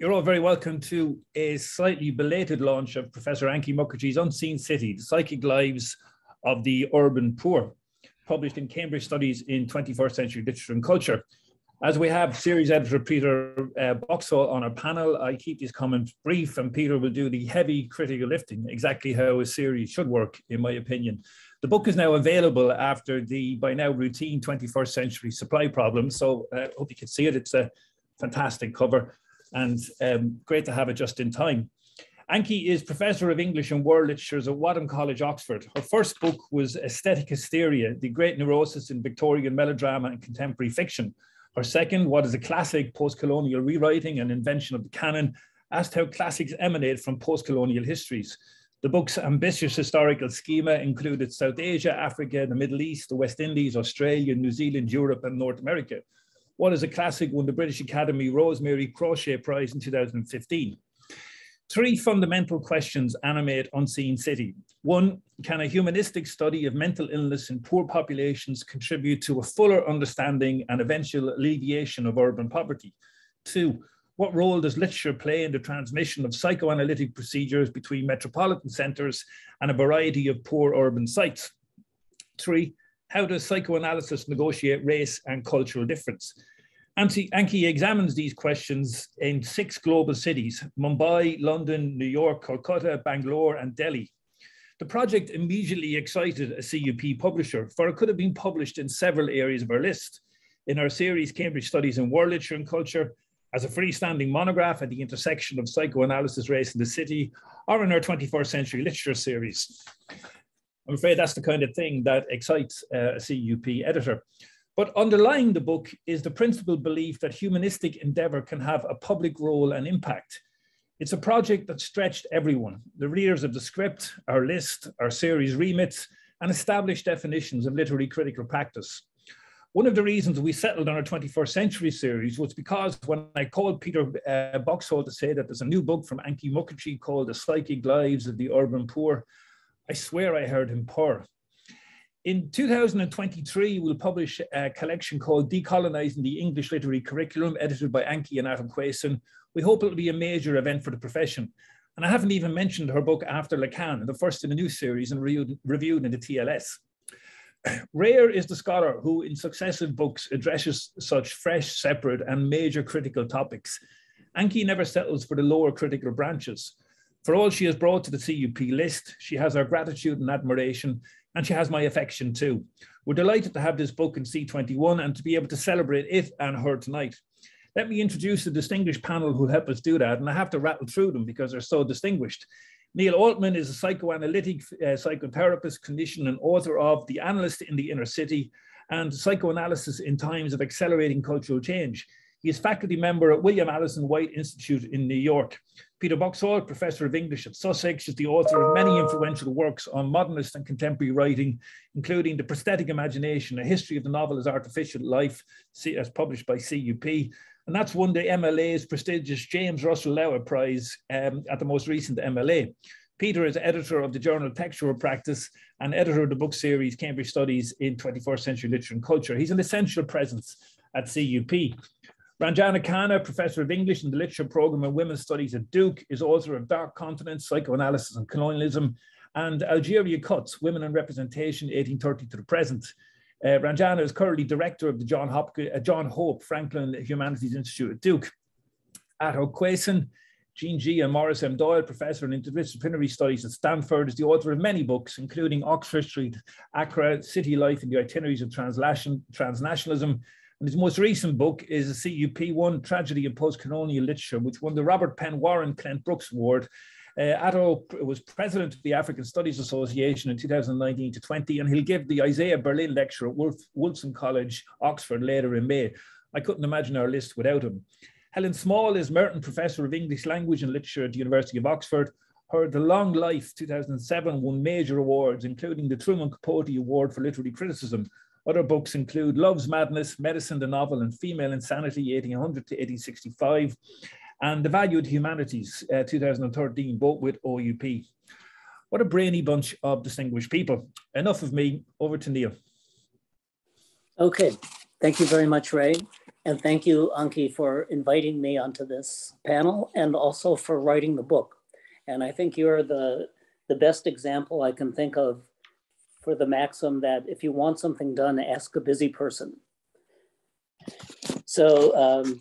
You're all very welcome to a slightly belated launch of Professor Ankhi Mukherjee's Unseen City, The Psychic Lives of the Urban Poor, published in Cambridge Studies in 21st Century Literature and Culture. As we have series editor Peter uh, Boxall on our panel, I keep these comments brief and Peter will do the heavy critical lifting, exactly how a series should work, in my opinion. The book is now available after the, by now, routine 21st century supply problem. So I uh, hope you can see it. It's a fantastic cover and um, great to have it just in time. Ankhi is Professor of English and World Literatures at Wadham College, Oxford. Her first book was Aesthetic Hysteria, The Great Neurosis in Victorian Melodrama and Contemporary Fiction. Her second, What is a Classic, Post-Colonial Rewriting and Invention of the Canon, asked how classics emanate from post-colonial histories. The book's ambitious historical schema included South Asia, Africa, the Middle East, the West Indies, Australia, New Zealand, Europe, and North America. What is a classic won the British Academy Rose Mary Crawshay Prize in 2015. Three fundamental questions animate Unseen City. One, can a humanistic study of mental illness in poor populations contribute to a fuller understanding and eventual alleviation of urban poverty? Two, what role does literature play in the transmission of psychoanalytic procedures between metropolitan centres and a variety of poor urban sites? Three, how does psychoanalysis negotiate race and cultural difference? Ankhi examines these questions in six global cities, Mumbai, London, New York, Kolkata, Bangalore, and Delhi. The project immediately excited a CUP publisher, for it could have been published in several areas of our list. In our series, Cambridge Studies in World Literature and Culture, as a freestanding monograph at the intersection of psychoanalysis, race, and the city, or in our 21st century literature series. I'm afraid that's the kind of thing that excites uh, a CUP editor. But underlying the book is the principled belief that humanistic endeavor can have a public role and impact. It's a project that stretched everyone, the readers of the script, our list, our series remits, and established definitions of literary critical practice. One of the reasons we settled on our 21st century series was because when I called Peter uh, Boxall to say that there's a new book from Ankhi Mukherjee called The Psychic Lives of the Urban Poor, I swear I heard him purr. In 2023, we'll publish a collection called Decolonizing the English Literary Curriculum, edited by Ankhi and Ato Quayson. We hope it'll be a major event for the profession. And I haven't even mentioned her book After Lacan, the first in a new series and reviewed, reviewed in the TLS. Rare is the scholar who, in successive books, addresses such fresh, separate, and major critical topics. Ankhi never settles for the lower critical branches. For all she has brought to the CUP list, she has our gratitude and admiration, and she has my affection too. We're delighted to have this book in C21 and to be able to celebrate it and her tonight. Let me introduce the distinguished panel who'll help us do that, and I have to rattle through them because they're so distinguished. Neil Altman is a psychoanalytic uh, psychotherapist, clinician, and author of The Analyst in the Inner City and Psychoanalysis in Times of Accelerating Cultural Change. He is faculty member at William Alanson White Institute in New York. Peter Boxall, professor of English at Sussex, is the author of many influential works on modernist and contemporary writing, including The Prosthetic Imagination, A History of the Novel as Artificial Life, as published by CUP. And that's won the MLA's prestigious James Russell Lowell Prize um, at the most recent MLA. Peter is editor of the journal Textual Practice and editor of the book series Cambridge Studies in 21st Century Literature and Culture. He's an essential presence at CUP. Ranjana Khanna, Professor of English in the Literature Program and Women's Studies at Duke, is author of Dark Continents, Psychoanalysis and Colonialism, and Algeria Cuts, Women and Representation, 1830 to the Present. Uh, Ranjana is currently director of the John, uh, John Hope Franklin Humanities Institute at Duke. Ato Quayson, Jean G. and Morris M. Doyle, professor in interdisciplinary studies at Stanford, is the author of many books, including Oxford Street, Accra, City Life and the Itineraries of Transnationalism, and his most recent book is a CUP1 Tragedy in Post-Colonial Literature, which won the Robert Penn Warren Cleanth Brooks Award. Uh, was president of the African Studies Association in 2019 to 20, and he'll give the Isaiah Berlin lecture at Wolf, Wolfson College, Oxford, later in May. I couldn't imagine our list without him. Helen Small is Merton Professor of English Language and Literature at the University of Oxford. Her The Long Life 2007 won major awards, including the Truman Capote Award for Literary Criticism, other books include Love's Madness, Medicine, the Novel, and Female Insanity, 1800 to 1865, and The Valued Humanities, uh, 2013, both with OUP. What a brainy bunch of distinguished people. Enough of me, over to Neil. Okay, thank you very much, Ray. And thank you, Ankhi, for inviting me onto this panel and also for writing the book. And I think you're the, the best example I can think of for the maxim that if you want something done, ask a busy person. So um,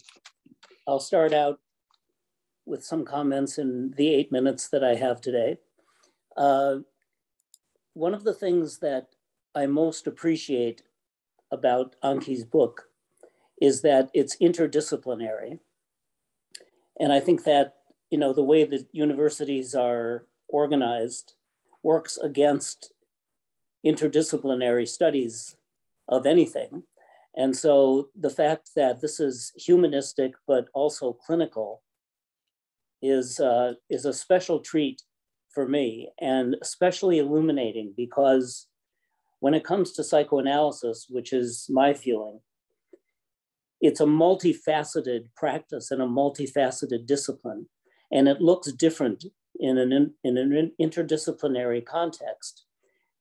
I'll start out with some comments in the eight minutes that I have today. Uh, one of the things that I most appreciate about Ankhi's book is that it's interdisciplinary. And I think that, you know, the way that universities are organized works against interdisciplinary studies of anything. And so the fact that this is humanistic but also clinical is, uh, is a special treat for me and especially illuminating because when it comes to psychoanalysis, which is my feeling, it's a multifaceted practice and a multifaceted discipline. And it looks different in an, in an interdisciplinary context.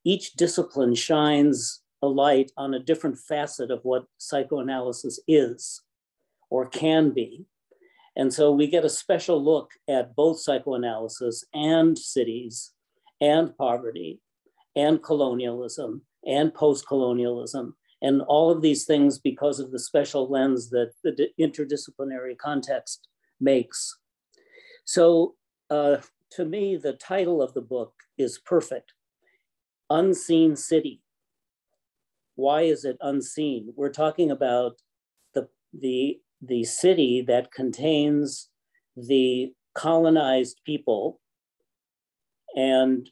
Each discipline shines a light on a different facet of what psychoanalysis is or can be. And so we get a special look at both psychoanalysis and cities and poverty and colonialism and post colonialism and all of these things because of the special lens that the interdisciplinary context makes. So, uh, to me, the title of the book is perfect Unseen City. Why is it unseen? We're talking about the, the, the city that contains the colonized people and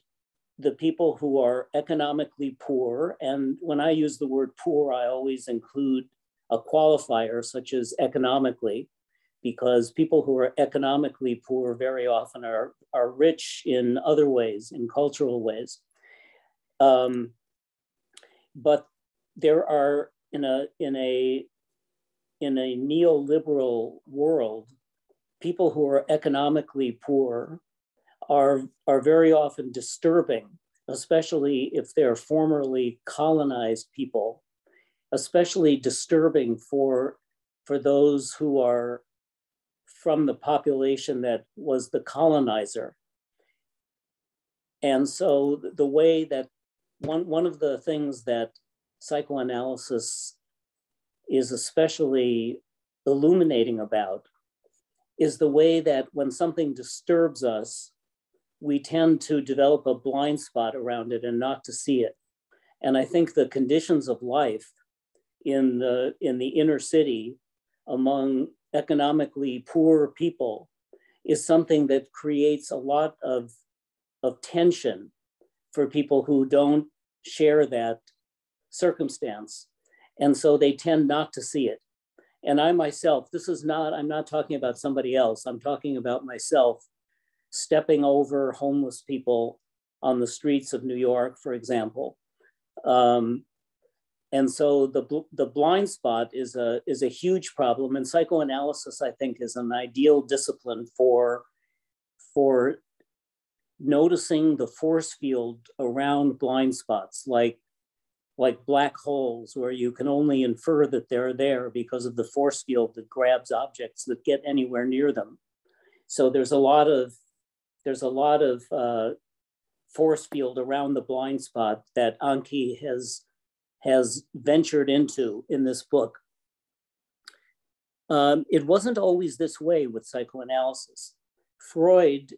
the people who are economically poor. And when I use the word poor, I always include a qualifier such as economically, because people who are economically poor very often are, are rich in other ways, in cultural ways. Um, but there are in a in a in a neoliberal world, people who are economically poor are, are very often disturbing, especially if they're formerly colonized people, especially disturbing for, for those who are from the population that was the colonizer. And so the way that one, one of the things that psychoanalysis is especially illuminating about is the way that when something disturbs us, we tend to develop a blind spot around it and not to see it. And I think the conditions of life in the, in the inner city among economically poor people is something that creates a lot of, of tension for people who don't share that circumstance. And so they tend not to see it. And I myself, this is not, I'm not talking about somebody else, I'm talking about myself stepping over homeless people on the streets of New York, for example. Um, and so the, the blind spot is a, is a huge problem. And psychoanalysis, I think, is an ideal discipline for, for noticing the force field around blind spots, like, like black holes, where you can only infer that they're there because of the force field that grabs objects that get anywhere near them. So there's a lot of there's a lot of uh, force field around the blind spot that Ankhi has, has ventured into in this book. Um, it wasn't always this way with psychoanalysis. Freud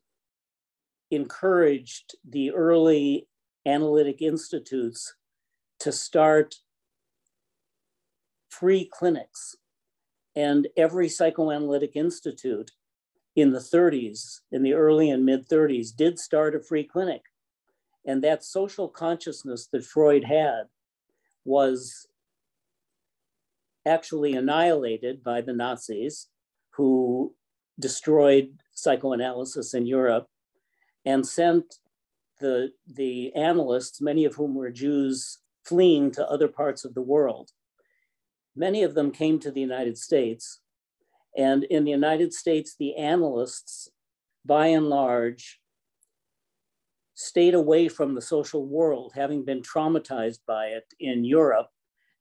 encouraged the early analytic institutes to start free clinics. And every psychoanalytic institute in the 30s, in the early and mid 30s, did start a free clinic. And that social consciousness that Freud had was actually annihilated by the Nazis, who destroyed psychoanalysis in Europe and sent the, the analysts, many of whom were Jews, fleeing to other parts of the world. Many of them came to the United States and in the United States, the analysts, by and large, stayed away from the social world, having been traumatized by it in Europe.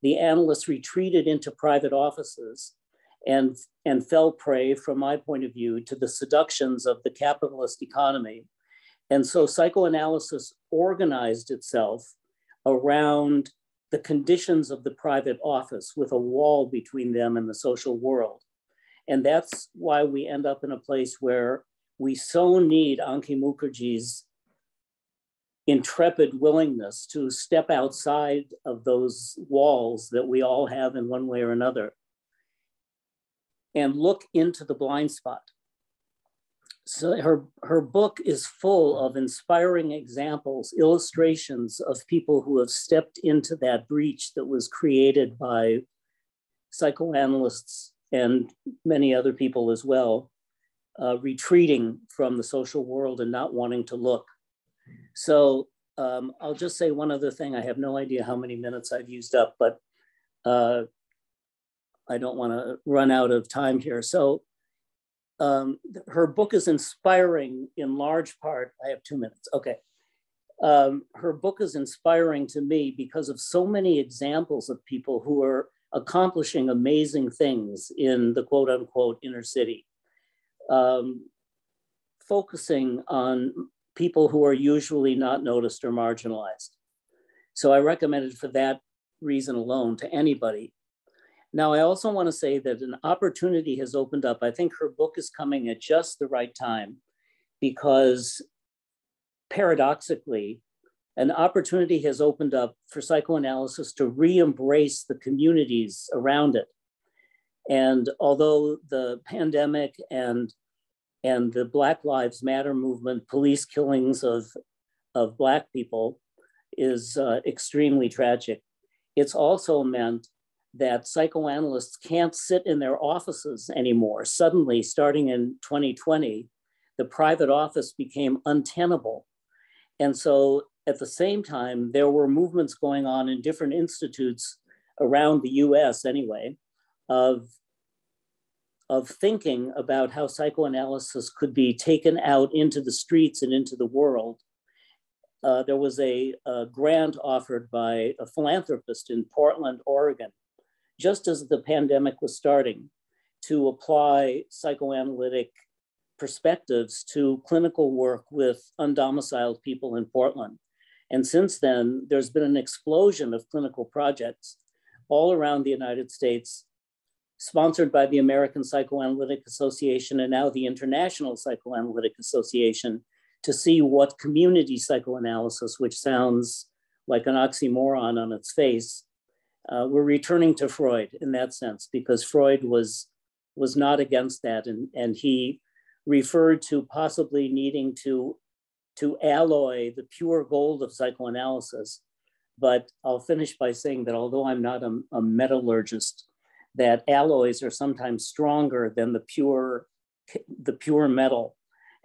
The analysts retreated into private offices and, and fell prey, from my point of view, to the seductions of the capitalist economy. And so psychoanalysis organized itself around the conditions of the private office with a wall between them and the social world. And that's why we end up in a place where we so need Ankhi Mukherjee's intrepid willingness to step outside of those walls that we all have in one way or another and look into the blind spot. So her, her book is full of inspiring examples, illustrations of people who have stepped into that breach that was created by psychoanalysts and many other people as well, uh, retreating from the social world and not wanting to look. So um, I'll just say one other thing. I have no idea how many minutes I've used up, but uh, I don't want to run out of time here. So um, her book is inspiring in large part. I have two minutes. Okay. Um, her book is inspiring to me because of so many examples of people who are accomplishing amazing things in the quote unquote inner city, um, focusing on people who are usually not noticed or marginalized. So I recommend it for that reason alone to anybody now, I also want to say that an opportunity has opened up. I think her book is coming at just the right time because paradoxically, an opportunity has opened up for psychoanalysis to re embrace the communities around it. And although the pandemic and and the Black Lives Matter movement, police killings of, of Black people, is uh, extremely tragic. It's also meant that psychoanalysts can't sit in their offices anymore. Suddenly, starting in 2020, the private office became untenable. And so at the same time, there were movements going on in different institutes around the US anyway, of, of thinking about how psychoanalysis could be taken out into the streets and into the world. Uh, there was a, a grant offered by a philanthropist in Portland, Oregon, just as the pandemic was starting, to apply psychoanalytic perspectives to clinical work with undomiciled people in Portland. And since then, there's been an explosion of clinical projects all around the United States, sponsored by the American Psychoanalytic Association and now the International Psychoanalytic Association, to see what community psychoanalysis, which sounds like an oxymoron on its face, uh, we're returning to Freud in that sense because Freud was was not against that, and and he referred to possibly needing to to alloy the pure gold of psychoanalysis. But I'll finish by saying that although I'm not a, a metallurgist, that alloys are sometimes stronger than the pure the pure metal.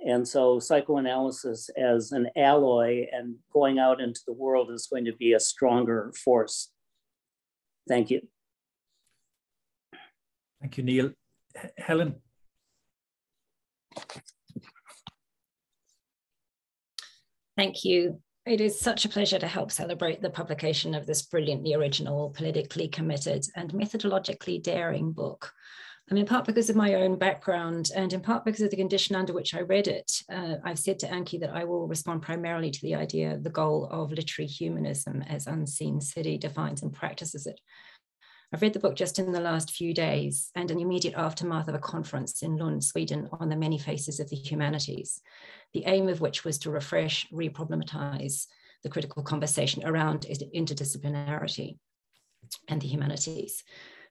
And so psychoanalysis as an alloy and going out into the world is going to be a stronger force. Thank you. Thank you, Neil. Helen. Thank you. It is such a pleasure to help celebrate the publication of this brilliantly original, politically committed, and methodologically daring book. In part because of my own background and in part because of the condition under which I read it, uh, I've said to Ankhi that I will respond primarily to the idea, the goal of literary humanism as Unseen City defines and practices it. I've read the book just in the last few days and an immediate aftermath of a conference in Lund, Sweden on the many faces of the humanities, the aim of which was to refresh, reproblematize the critical conversation around interdisciplinarity and the humanities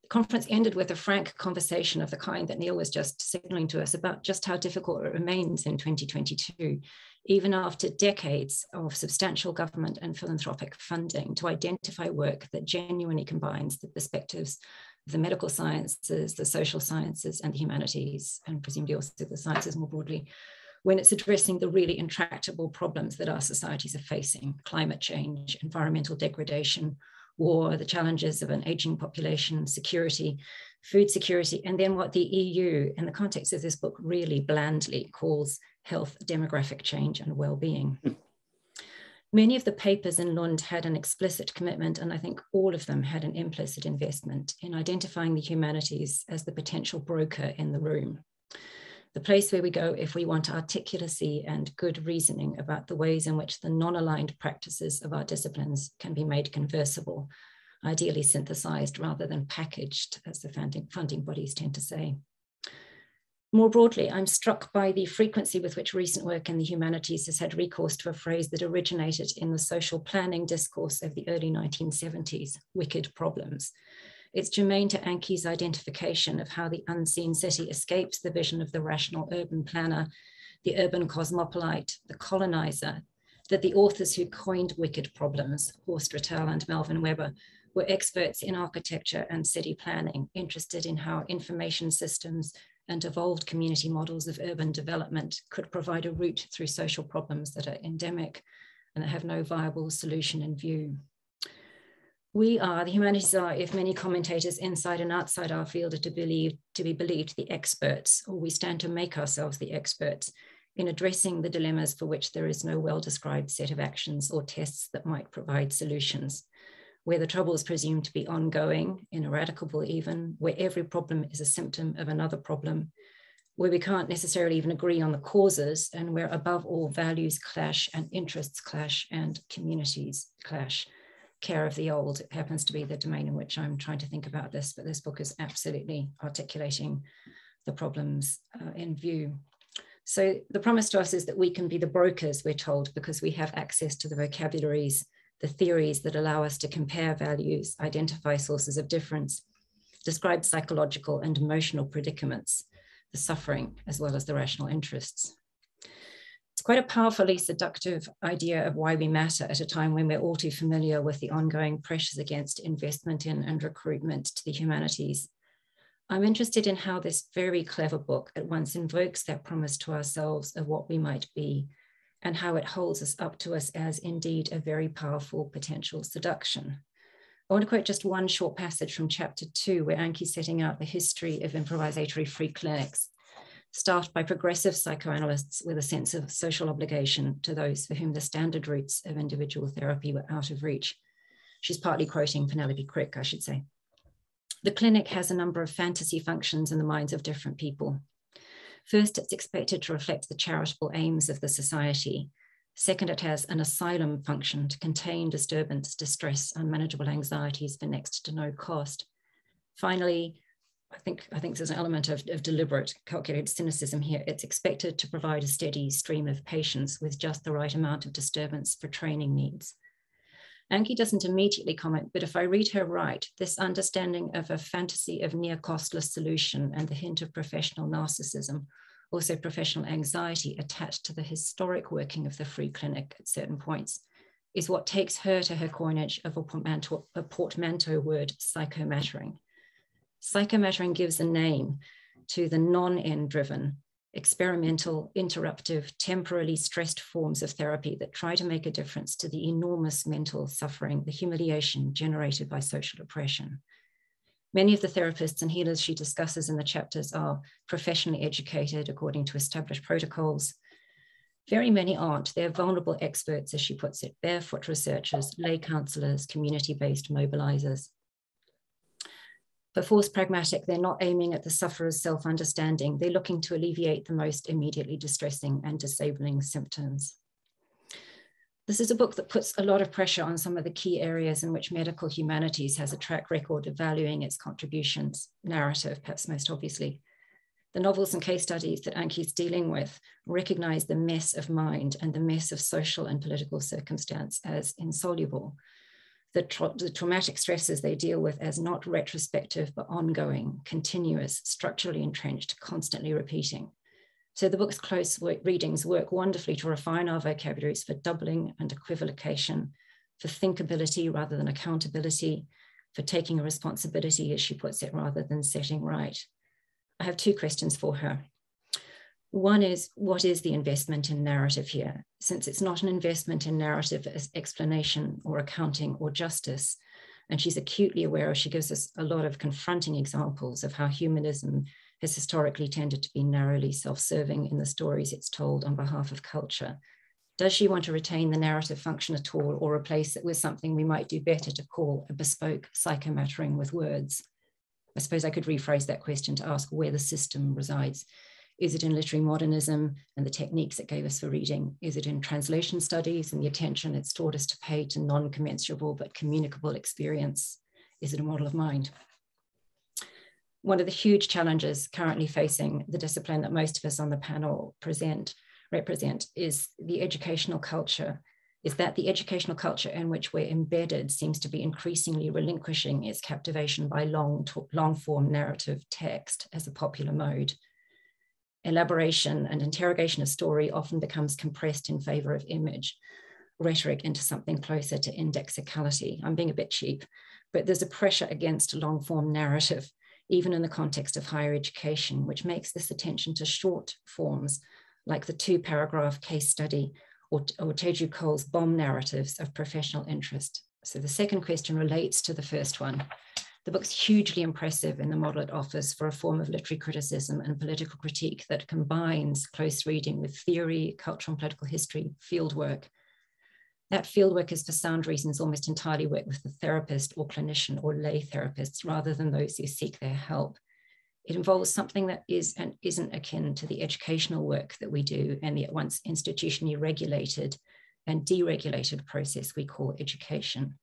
conference ended with a frank conversation of the kind that Neil was just signaling to us about just how difficult it remains in 2022, even after decades of substantial government and philanthropic funding to identify work that genuinely combines the perspectives of the medical sciences, the social sciences, and the humanities, and presumably also the sciences more broadly, when it's addressing the really intractable problems that our societies are facing climate change, environmental degradation, war, the challenges of an aging population, security, food security, and then what the EU, in the context of this book, really blandly calls health, demographic change, and well being. Hmm. Many of the papers in Lund had an explicit commitment, and I think all of them had an implicit investment in identifying the humanities as the potential broker in the room. The place where we go if we want articulacy and good reasoning about the ways in which the non aligned practices of our disciplines can be made conversable, ideally synthesized rather than packaged, as the funding, funding bodies tend to say. More broadly, I'm struck by the frequency with which recent work in the humanities has had recourse to a phrase that originated in the social planning discourse of the early 1970s, wicked problems. It's germane to Ankhi's identification of how the unseen city escapes the vision of the rational urban planner, the urban cosmopolite, the colonizer, that the authors who coined wicked problems, Horst Rittel and Melvin Webber, were experts in architecture and city planning, interested in how information systems and evolved community models of urban development could provide a route through social problems that are endemic and that have no viable solution in view. We are, the humanities are, if many commentators inside and outside our field are to, believe, to be believed the experts, or we stand to make ourselves the experts in addressing the dilemmas for which there is no well-described set of actions or tests that might provide solutions where the trouble is presumed to be ongoing, ineradicable even, where every problem is a symptom of another problem, where we can't necessarily even agree on the causes, and where above all values clash and interests clash and communities clash. Care of the old it happens to be the domain in which I'm trying to think about this, but this book is absolutely articulating the problems uh, in view. So the promise to us is that we can be the brokers, we're told, because we have access to the vocabularies the theories that allow us to compare values, identify sources of difference, describe psychological and emotional predicaments, the suffering, as well as the rational interests. It's quite a powerfully seductive idea of why we matter at a time when we're all too familiar with the ongoing pressures against investment in and recruitment to the humanities. I'm interested in how this very clever book at once invokes that promise to ourselves of what we might be and how it holds us up to us as indeed a very powerful potential seduction. I want to quote just one short passage from chapter two, where Ankhi's setting out the history of improvisatory free clinics, staffed by progressive psychoanalysts with a sense of social obligation to those for whom the standard routes of individual therapy were out of reach. She's partly quoting Penelope Crick, I should say. The clinic has a number of fantasy functions in the minds of different people. First, it's expected to reflect the charitable aims of the society. Second, it has an asylum function to contain disturbance, distress, unmanageable anxieties for next to no cost. Finally, I think, I think there's an element of, of deliberate calculated cynicism here. It's expected to provide a steady stream of patients with just the right amount of disturbance for training needs. Ankhi doesn't immediately comment, but if I read her right, this understanding of a fantasy of near costless solution and the hint of professional narcissism, also professional anxiety attached to the historic working of the free clinic at certain points, is what takes her to her coinage of a portmanteau, a portmanteau word, psychomattering. Psychomattering gives a name to the non-end driven, experimental, interruptive, temporarily stressed forms of therapy that try to make a difference to the enormous mental suffering, the humiliation generated by social oppression. Many of the therapists and healers she discusses in the chapters are professionally educated according to established protocols. Very many aren't. They're vulnerable experts, as she puts it, barefoot researchers, lay counselors, community based mobilizers. For force pragmatic, they're not aiming at the sufferer's self understanding. They're looking to alleviate the most immediately distressing and disabling symptoms. This is a book that puts a lot of pressure on some of the key areas in which medical humanities has a track record of valuing its contributions, narrative, perhaps most obviously. The novels and case studies that Ankhi is dealing with recognize the mess of mind and the mess of social and political circumstance as insoluble the, tra the traumatic stresses they deal with as not retrospective, but ongoing, continuous, structurally entrenched, constantly repeating. So the book's close readings work wonderfully to refine our vocabularies for doubling and equivocation, for thinkability rather than accountability, for taking a responsibility, as she puts it, rather than setting right. I have two questions for her. One is what is the investment in narrative here? Since it's not an investment in narrative as explanation or accounting or justice, and she's acutely aware, of, she gives us a lot of confronting examples of how humanism has historically tended to be narrowly self serving in the stories it's told on behalf of culture. Does she want to retain the narrative function at all or replace it with something we might do better to call a bespoke psychomattering with words? I suppose I could rephrase that question to ask where the system resides. Is it in literary modernism and the techniques it gave us for reading? Is it in translation studies and the attention it's taught us to pay to non-commensurable but communicable experience? Is it a model of mind? One of the huge challenges currently facing the discipline that most of us on the panel present represent is the educational culture is that the educational culture in which we're embedded seems to be increasingly relinquishing its captivation by long, long form narrative text as a popular mode. Elaboration and interrogation of story often becomes compressed in favor of image, rhetoric into something closer to indexicality. I'm being a bit cheap, but there's a pressure against long form narrative, even in the context of higher education, which makes this attention to short forms like the two paragraph case study or, or Teju Cole's bomb narratives of professional interest. So the second question relates to the first one. The book's hugely impressive in the model it offers for a form of literary criticism and political critique that combines close reading with theory, cultural and political history, fieldwork. That fieldwork is for sound reasons almost entirely work with the therapist or clinician or lay therapists rather than those who seek their help. It involves something that is and isn't akin to the educational work that we do and the at once institutionally regulated and deregulated process we call education.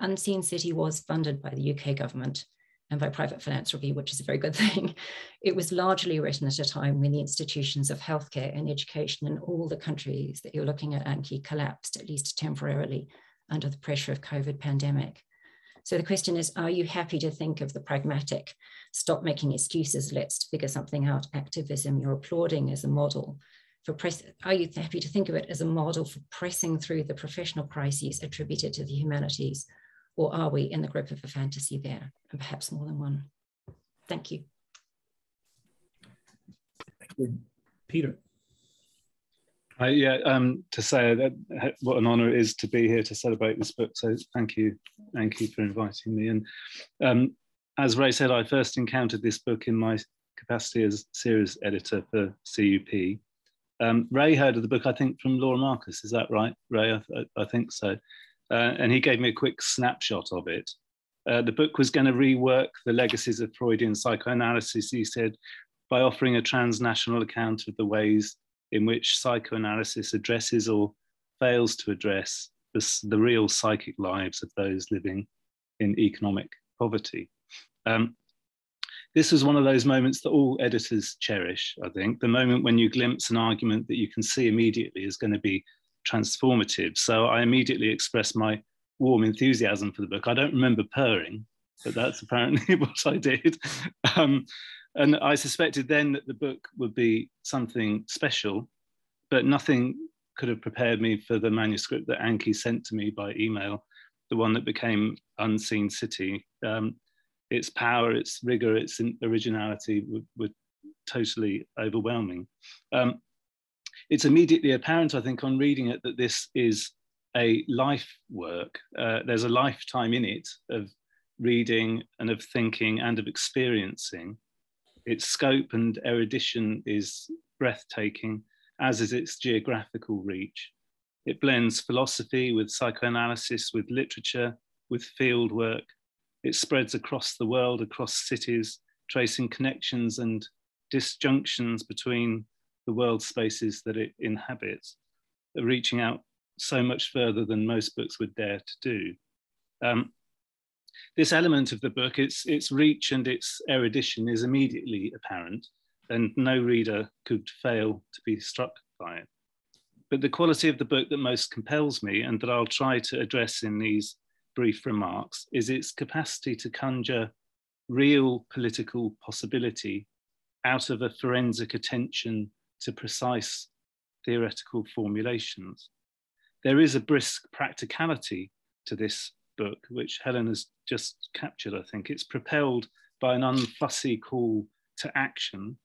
Unseen City was funded by the UK government and by private philanthropy, which is a very good thing. It was largely written at a time when the institutions of healthcare and education in all the countries that you're looking at, Ankhi, collapsed, at least temporarily, under the pressure of COVID pandemic. So the question is, are you happy to think of the pragmatic, stop making excuses, let's figure something out activism you're applauding as a model for press, are you happy to think of it as a model for pressing through the professional crises attributed to the humanities? Or are we in the grip of a fantasy there and perhaps more than one? Thank you. Peter. Uh, yeah, um, to say that what an honour it is to be here to celebrate this book. So thank you, thank you for inviting me. And um, as Ray said, I first encountered this book in my capacity as series editor for CUP. Um, Ray heard of the book, I think, from Laura Marcus. Is that right, Ray? I, I think so. Uh, and he gave me a quick snapshot of it. Uh, the book was going to rework the legacies of Freudian psychoanalysis, he said, by offering a transnational account of the ways in which psychoanalysis addresses or fails to address the, the real psychic lives of those living in economic poverty. Um, this was one of those moments that all editors cherish, I think, the moment when you glimpse an argument that you can see immediately is going to be transformative. So I immediately expressed my warm enthusiasm for the book. I don't remember purring, but that's apparently what I did. Um, and I suspected then that the book would be something special, but nothing could have prepared me for the manuscript that Ankhi sent to me by email, the one that became Unseen City. Um, its power, its rigor, its originality were, were totally overwhelming. Um, it's immediately apparent, I think, on reading it that this is a life work. Uh, there's a lifetime in it of reading and of thinking and of experiencing. Its scope and erudition is breathtaking, as is its geographical reach. It blends philosophy with psychoanalysis, with literature, with field work. It spreads across the world, across cities, tracing connections and disjunctions between the world spaces that it inhabits, reaching out so much further than most books would dare to do. Um, this element of the book, its, its reach and its erudition is immediately apparent, and no reader could fail to be struck by it. But the quality of the book that most compels me, and that I'll try to address in these brief remarks, is its capacity to conjure real political possibility out of a forensic attention to precise theoretical formulations. There is a brisk practicality to this book, which Helen has just captured, I think. It's propelled by an unfussy call to action.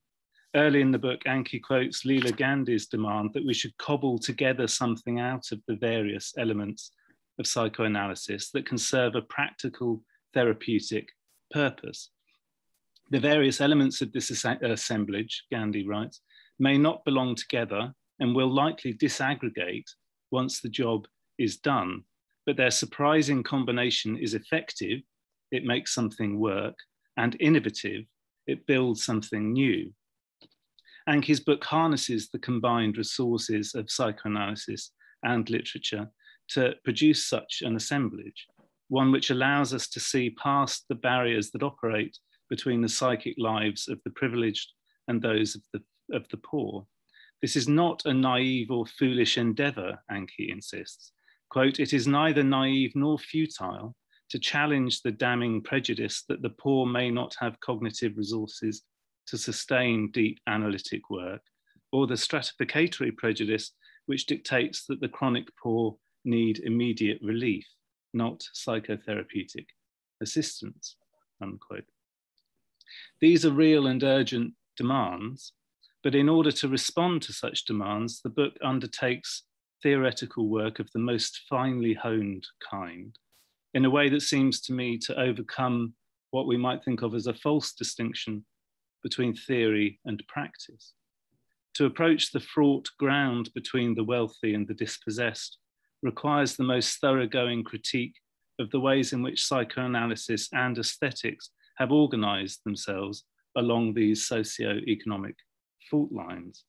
Early in the book, Ankhi quotes Leela Gandhi's demand that we should cobble together something out of the various elements of psychoanalysis that can serve a practical therapeutic purpose. The various elements of this assemblage, Gandhi writes, may not belong together and will likely disaggregate once the job is done. But their surprising combination is effective, it makes something work, and innovative, it builds something new. Ankhi's book harnesses the combined resources of psychoanalysis and literature to produce such an assemblage, one which allows us to see past the barriers that operate between the psychic lives of the privileged and those of the, of the poor. This is not a naive or foolish endeavor, Ankhi insists. Quote, it is neither naive nor futile to challenge the damning prejudice that the poor may not have cognitive resources to sustain deep analytic work, or the stratificatory prejudice which dictates that the chronic poor need immediate relief, not psychotherapeutic assistance, unquote. These are real and urgent demands, but in order to respond to such demands, the book undertakes theoretical work of the most finely honed kind, in a way that seems to me to overcome what we might think of as a false distinction between theory and practice. To approach the fraught ground between the wealthy and the dispossessed requires the most thoroughgoing critique of the ways in which psychoanalysis and aesthetics have organized themselves along these socio-economic fault lines.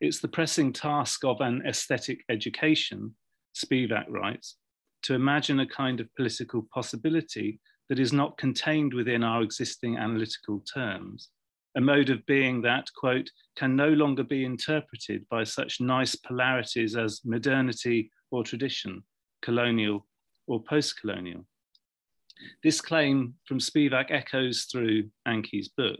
It's the pressing task of an aesthetic education, Spivak writes, to imagine a kind of political possibility that is not contained within our existing analytical terms, a mode of being that, quote, can no longer be interpreted by such nice polarities as modernity or tradition, colonial or post-colonial. This claim from Spivak echoes through Ankhi's book.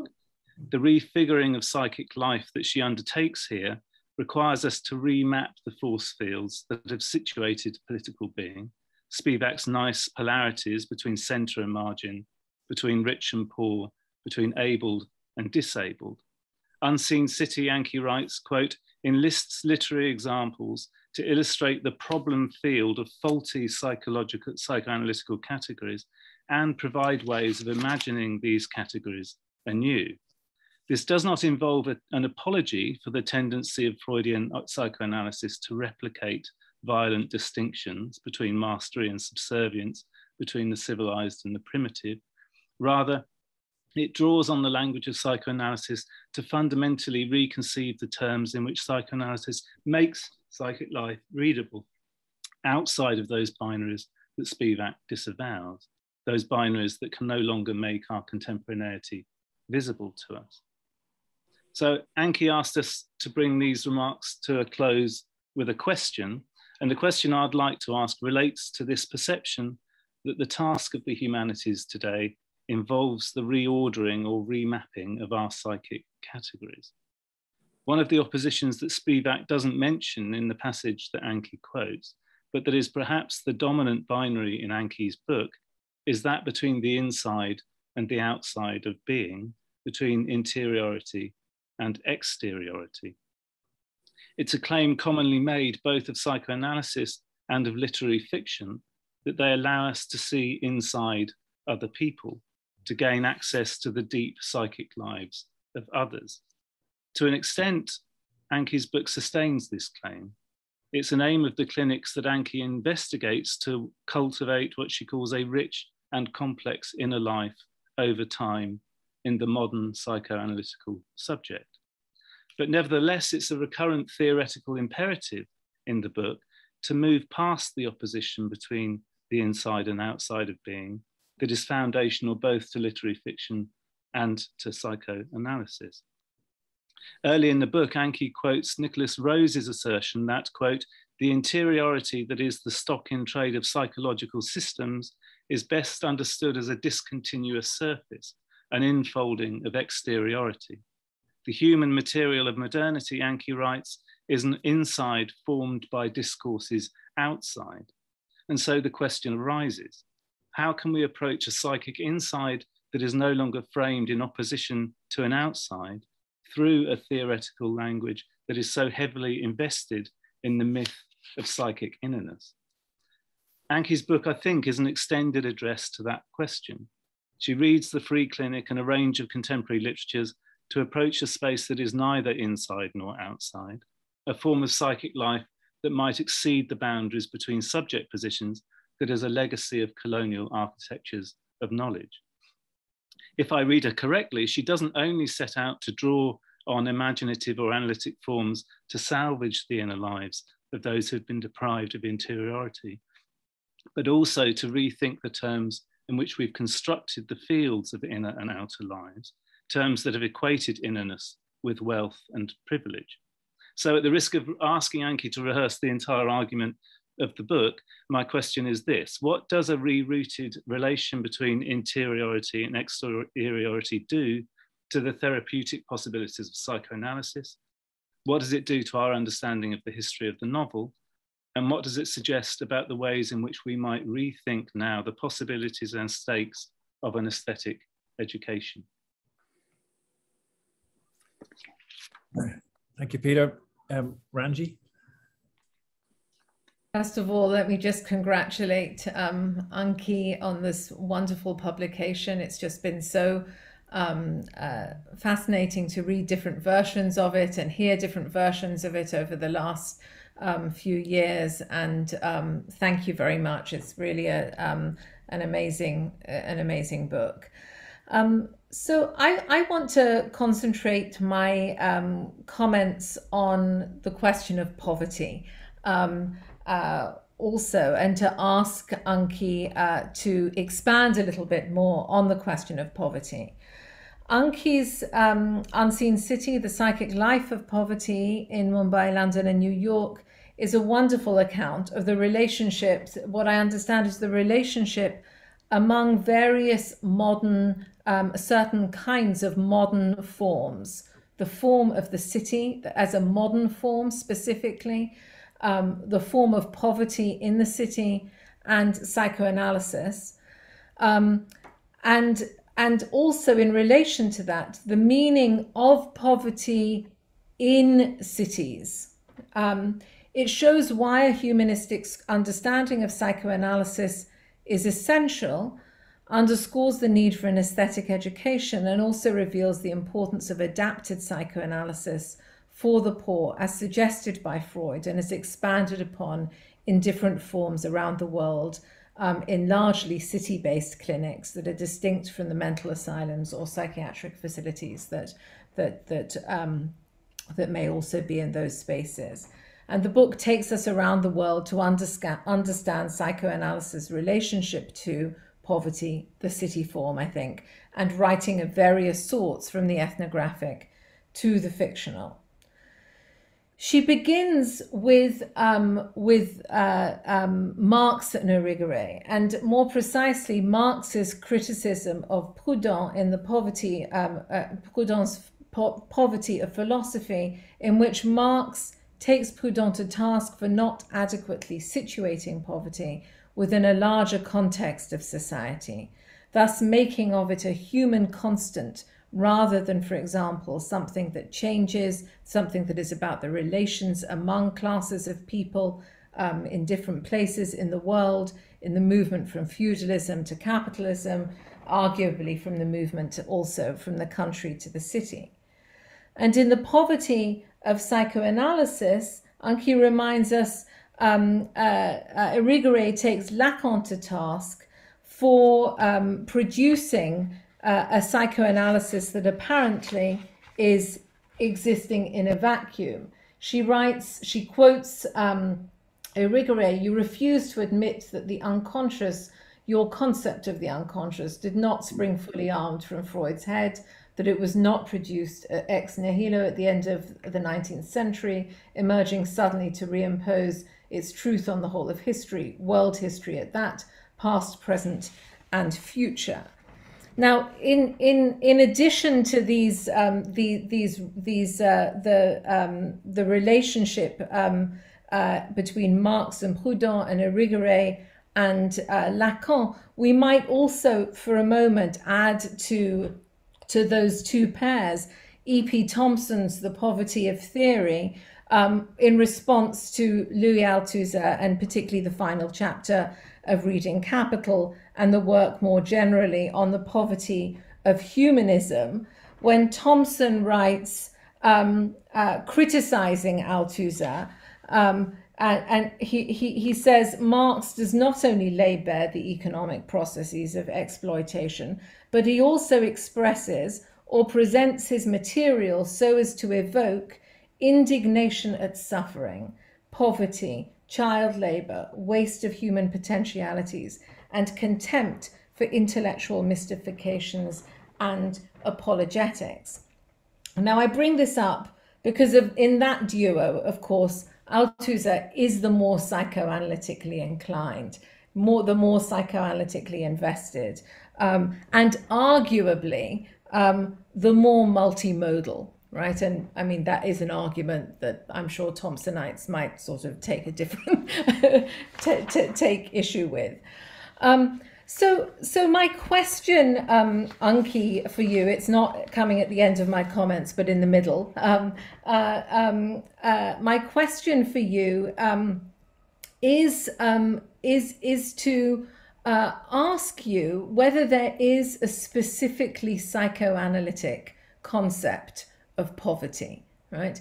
The refiguring of psychic life that she undertakes here requires us to remap the force fields that have situated political being, Spivak's nice polarities between centre and margin, between rich and poor, between abled and disabled. Unseen City, Ankhi writes, quote, enlists literary examples to illustrate the problem field of faulty psychological, psychoanalytical categories and provide ways of imagining these categories anew. This does not involve a, an apology for the tendency of Freudian psychoanalysis to replicate violent distinctions between mastery and subservience, between the civilized and the primitive. Rather, it draws on the language of psychoanalysis to fundamentally reconceive the terms in which psychoanalysis makes psychic life readable outside of those binaries that Spivak disavows, those binaries that can no longer make our contemporaneity visible to us. So Ankhi asked us to bring these remarks to a close with a question. And the question I'd like to ask relates to this perception that the task of the humanities today involves the reordering or remapping of our psychic categories. One of the oppositions that Spivak doesn't mention in the passage that Ankhi quotes, but that is perhaps the dominant binary in Ankhi's book, is that between the inside and the outside of being, between interiority and exteriority. It's a claim commonly made both of psychoanalysis and of literary fiction that they allow us to see inside other people, to gain access to the deep psychic lives of others. To an extent, Ankhi's book sustains this claim. It's an aim of the clinics that Ankhi investigates to cultivate what she calls a rich and complex inner life over time in the modern psychoanalytical subject. But nevertheless, it's a recurrent theoretical imperative in the book to move past the opposition between the inside and outside of being that is foundational both to literary fiction and to psychoanalysis. Early in the book, Ankhi quotes Nikolas Rose's assertion that, quote, the interiority that is the stock in trade of psychological systems is best understood as a discontinuous surface, an infolding of exteriority. The human material of modernity, Ankhi writes, is an inside formed by discourses outside. And so the question arises how can we approach a psychic inside that is no longer framed in opposition to an outside through a theoretical language that is so heavily invested in the myth of psychic innerness? Ankhi's book, I think, is an extended address to that question. She reads the Free Clinic and a range of contemporary literatures to approach a space that is neither inside nor outside, a form of psychic life that might exceed the boundaries between subject positions that is a legacy of colonial architectures of knowledge. If I read her correctly, she doesn't only set out to draw on imaginative or analytic forms to salvage the inner lives of those who've been deprived of interiority, but also to rethink the terms in which we've constructed the fields of inner and outer lives, terms that have equated innerness with wealth and privilege. So at the risk of asking Ankhi to rehearse the entire argument of the book, my question is this, what does a rerouted relation between interiority and exteriority do to the therapeutic possibilities of psychoanalysis? What does it do to our understanding of the history of the novel? And what does it suggest about the ways in which we might rethink now the possibilities and stakes of an aesthetic education? Thank you, Peter. Um, Ranji? First of all, let me just congratulate um, Ankhi on this wonderful publication. It's just been so um, uh, fascinating to read different versions of it and hear different versions of it over the last um, few years. And um, thank you very much. It's really a, um, an amazing, an amazing book. Um, so I, I want to concentrate my um, comments on the question of poverty um, uh, also, and to ask Ankhi uh, to expand a little bit more on the question of poverty. Ankhi's um, Unseen City, The Psychic Life of Poverty in Mumbai, London, and New York is a wonderful account of the relationships, what I understand is the relationship among various modern, um, certain kinds of modern forms. The form of the city as a modern form specifically, um, the form of poverty in the city, and psychoanalysis. Um, and, and also in relation to that, the meaning of poverty in cities. Um, it shows why a humanistic understanding of psychoanalysis is essential, underscores the need for an aesthetic education, and also reveals the importance of adapted psychoanalysis for the poor, as suggested by Freud and as expanded upon in different forms around the world um, in largely city based clinics that are distinct from the mental asylums or psychiatric facilities that, that, that, um, that may also be in those spaces. And the book takes us around the world to understand psychoanalysis' relationship to poverty, the city form, I think, and writing of various sorts from the ethnographic to the fictional. She begins with um, with uh, um, Marx and Irigaray, and more precisely Marx's criticism of Proudhon in the poverty um, uh, Proudhon's po poverty of philosophy, in which Marx takes Proudhon to task for not adequately situating poverty within a larger context of society, thus making of it a human constant rather than, for example, something that changes, something that is about the relations among classes of people um, in different places in the world, in the movement from feudalism to capitalism, arguably from the movement also from the country to the city. And in the poverty of psychoanalysis, Ankhi reminds us um, uh, uh, Irigaray takes Lacan to task for um, producing uh, a psychoanalysis that apparently is existing in a vacuum. She writes, she quotes um, Irigaray, you refuse to admit that the unconscious, your concept of the unconscious, did not spring fully armed from Freud's head, that it was not produced ex nihilo at the end of the 19th century, emerging suddenly to reimpose its truth on the whole of history, world history at that, past, present, and future. Now, in in in addition to these um, the, these these uh, the um, the relationship um, uh, between Marx and Proudhon and Irigaray and uh, Lacan, we might also, for a moment, add to to those two pairs, E.P. Thompson's The Poverty of Theory, um, in response to Louis Althusser and particularly the final chapter of Reading Capital and the work more generally on the poverty of humanism, when Thompson writes um, uh, criticizing Althusser. Um, and, and he, he, he says Marx does not only lay bare the economic processes of exploitation, but he also expresses or presents his material so as to evoke indignation at suffering, poverty, child labor, waste of human potentialities, and contempt for intellectual mystifications and apologetics. Now, I bring this up because of in that duo, of course, Althusser is the more psychoanalytically inclined, more the more psychoanalytically invested, um, and arguably um, the more multimodal, right? And I mean that is an argument that I'm sure Thompsonites might sort of take a different take issue with. Um, so, so my question, um, Ankhi, for you, it's not coming at the end of my comments, but in the middle. Um, uh, um, uh, my question for you um, is um, is is to uh, ask you whether there is a specifically psychoanalytic concept of poverty, right?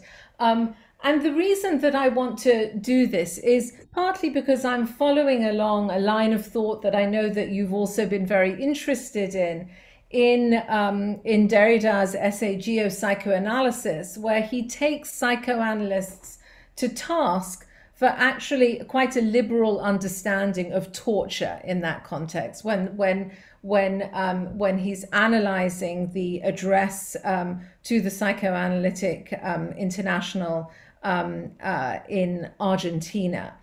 And the reason that I want to do this is partly because I'm following along a line of thought that I know that you've also been very interested in, in, um, in Derrida's essay Geopsychoanalysis, where he takes psychoanalysts to task for actually quite a liberal understanding of torture in that context. When, when when um, when he's analyzing the address um, to the psychoanalytic um, international um, uh, in Argentina.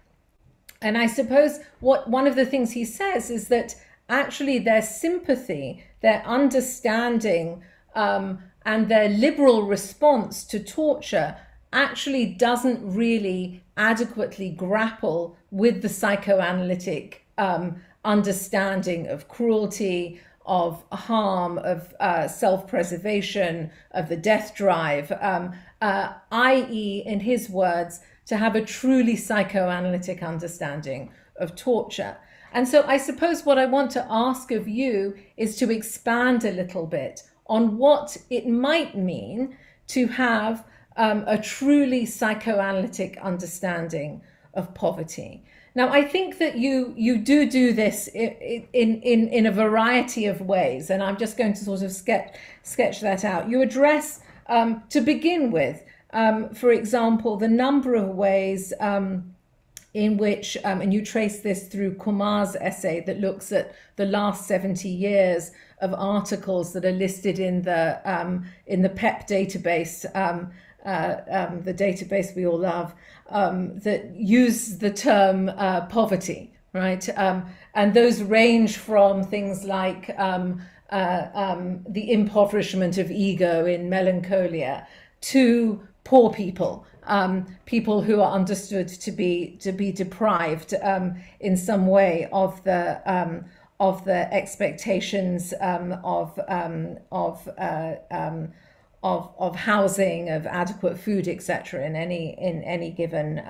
And I suppose what one of the things he says is that actually their sympathy, their understanding, um, and their liberal response to torture actually doesn't really adequately grapple with the psychoanalytic um, understanding of cruelty, of harm, of uh, self preservation, of the death drive, um, uh, i.e., in his words, to have a truly psychoanalytic understanding of torture. And so I suppose what I want to ask of you is to expand a little bit on what it might mean to have um, a truly psychoanalytic understanding of poverty. Now, I think that you you do do this in in in a variety of ways, and I'm just going to sort of sketch sketch that out. You address um, to begin with, um, for example, the number of ways. Um, in which, um, and you trace this through Kumar's essay that looks at the last 70 years of articles that are listed in the um, in the PEP database, um, uh, the database we all love, that use the term uh, poverty, right? And those range from things like uh, um, the impoverishment of ego in melancholia to poor people, um, people who are understood to be to be deprived um, in some way of the um, of the expectations um, of um, of uh, of, of housing, of adequate food, etc., in any in any given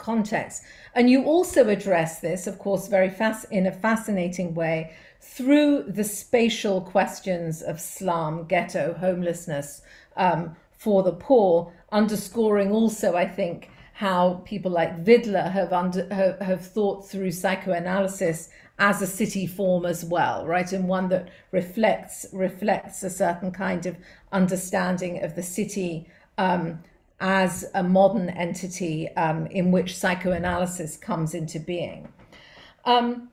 context. And you also address this, of course, very fast in a fascinating way through the spatial questions of slum, ghetto, homelessness um, for the poor, underscoring also, I think, how people like Vidler have under have, have thought through psychoanalysis as a city form as well, right? And one that reflects reflects a certain kind of understanding of the city um, as a modern entity um, in which psychoanalysis comes into being. Um,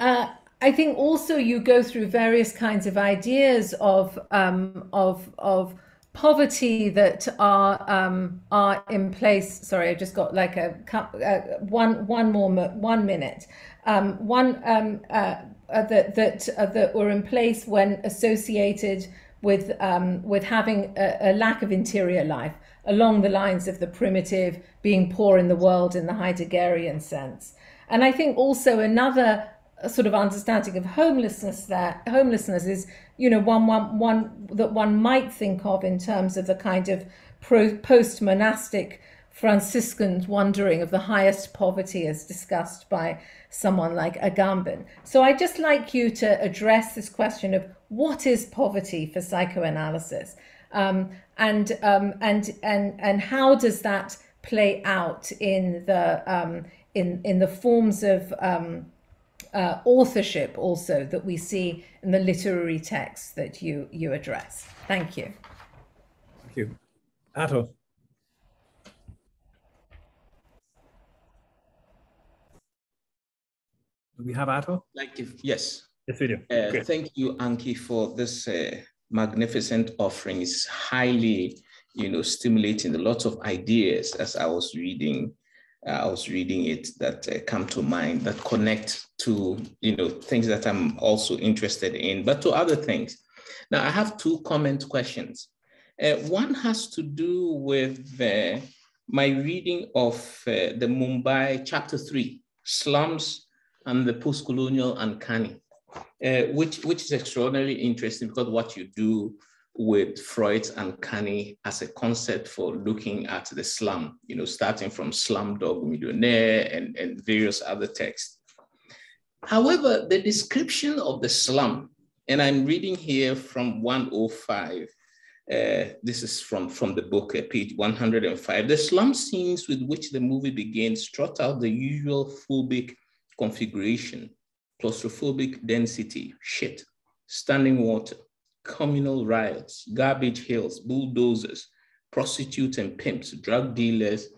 uh, I think also you go through various kinds of ideas of um, of of poverty that are um, are in place. Sorry, I just got like a uh, one one more one minute um, one um, uh, uh, that that uh, that were in place when associated with um, with having a, a, lack of interior life along the lines of the primitive being poor in the world in the Heideggerian sense. And I think also another sort of understanding of homelessness there homelessness is you know one one one that one might think of in terms of the kind of post monastic Franciscan wandering of the highest poverty as discussed by someone like Agamben. So I'd just like you to address this question of what is poverty for psychoanalysis Um, and, um, and, and, and how does that play out in the, um, in, in the forms of um, uh, authorship also that we see in the literary texts that you, you address? Thank you. Thank you. Ato. Do we have Ato? Like if, yes. Yes, we do. Uh, thank you, Ankhi, for this uh, magnificent offering. It's highly, you know, stimulating. A lot of ideas as I was reading, I was reading it that uh, come to mind that connect to, you know, things that I'm also interested in, but to other things. Now, I have two comment questions. Uh, one has to do with uh, my reading of the Mumbai chapter three, slums and the post-colonial uncanny, uh, which, which is extraordinarily interesting because what you do with Freud and uncanny as a concept for looking at the slum, you know, starting from Slumdog Millionaire and, and various other texts. However, the description of the slum, and I'm reading here from 105, uh, this is from, from the book, uh, page 105. The slum scenes with which the movie begins trot out the usual phobic configuration, claustrophobic density, shit, standing water, communal riots, garbage hills, bulldozers, prostitutes and pimps, drug dealers,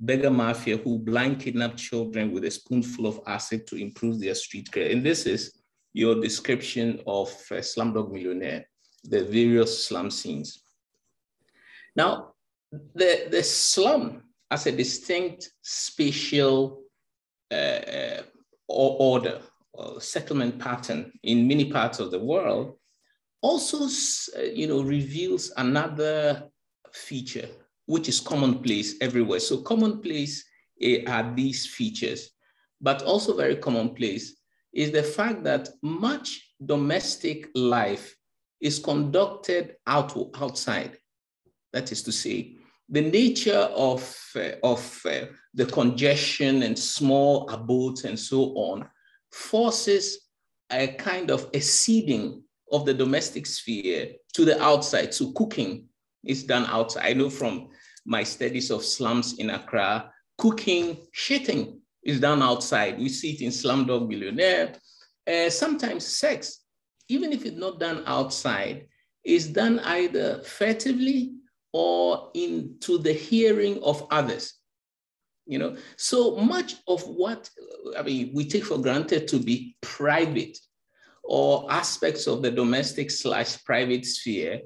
beggar mafia who blind kidnap children with a spoonful of acid to improve their street cred. And this is your description of uh, Slumdog Millionaire, the various slum scenes. Now, the, the slum as a distinct spatial uh, uh or order or settlement pattern in many parts of the world also uh, you know reveals another feature which is commonplace everywhere. So commonplace eh, are these features but also very commonplace is the fact that much domestic life is conducted out outside. That is to say the nature of, uh, of uh, the congestion and small abodes and so on forces a kind of a ceding of the domestic sphere to the outside. So cooking is done outside. I know from my studies of slums in Accra, cooking, shitting is done outside. We see it in Slumdog Millionaire. Uh, sometimes sex, even if it's not done outside, is done either furtively or into the hearing of others. You know, so much of what I mean we take for granted to be private or aspects of the domestic slash private sphere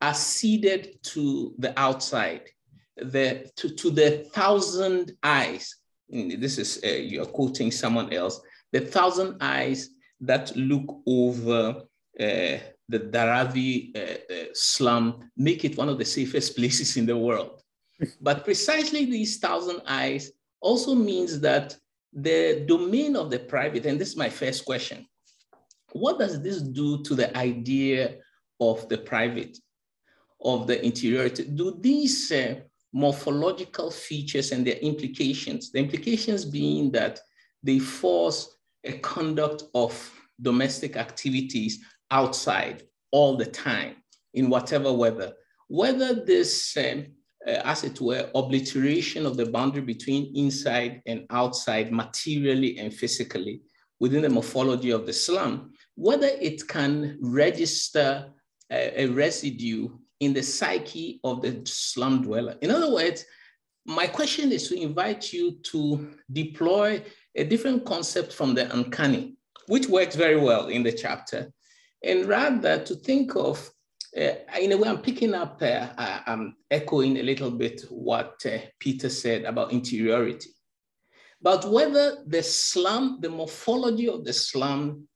are ceded to the outside, the to, to the thousand eyes. This is uh, you're quoting someone else. The thousand eyes that look over uh, the Dharavi uh, uh, slum make it one of the safest places in the world. but precisely these thousand eyes also means that the domain of the private, and this is my first question, what does this do to the idea of the private, of the interiority? Do these uh, morphological features and their implications, the implications being that they force a conduct of domestic activities outside all the time in whatever weather. Whether this, um, uh, as it were, obliteration of the boundary between inside and outside materially and physically within the morphology of the slum, whether it can register a, a residue in the psyche of the slum dweller. In other words, my question is to invite you to deploy a different concept from the uncanny, which works very well in the chapter, and rather to think of, uh, in a way, I'm picking up, uh, I'm echoing a little bit what uh, Peter said about interiority. But whether the slum, the morphology of the slum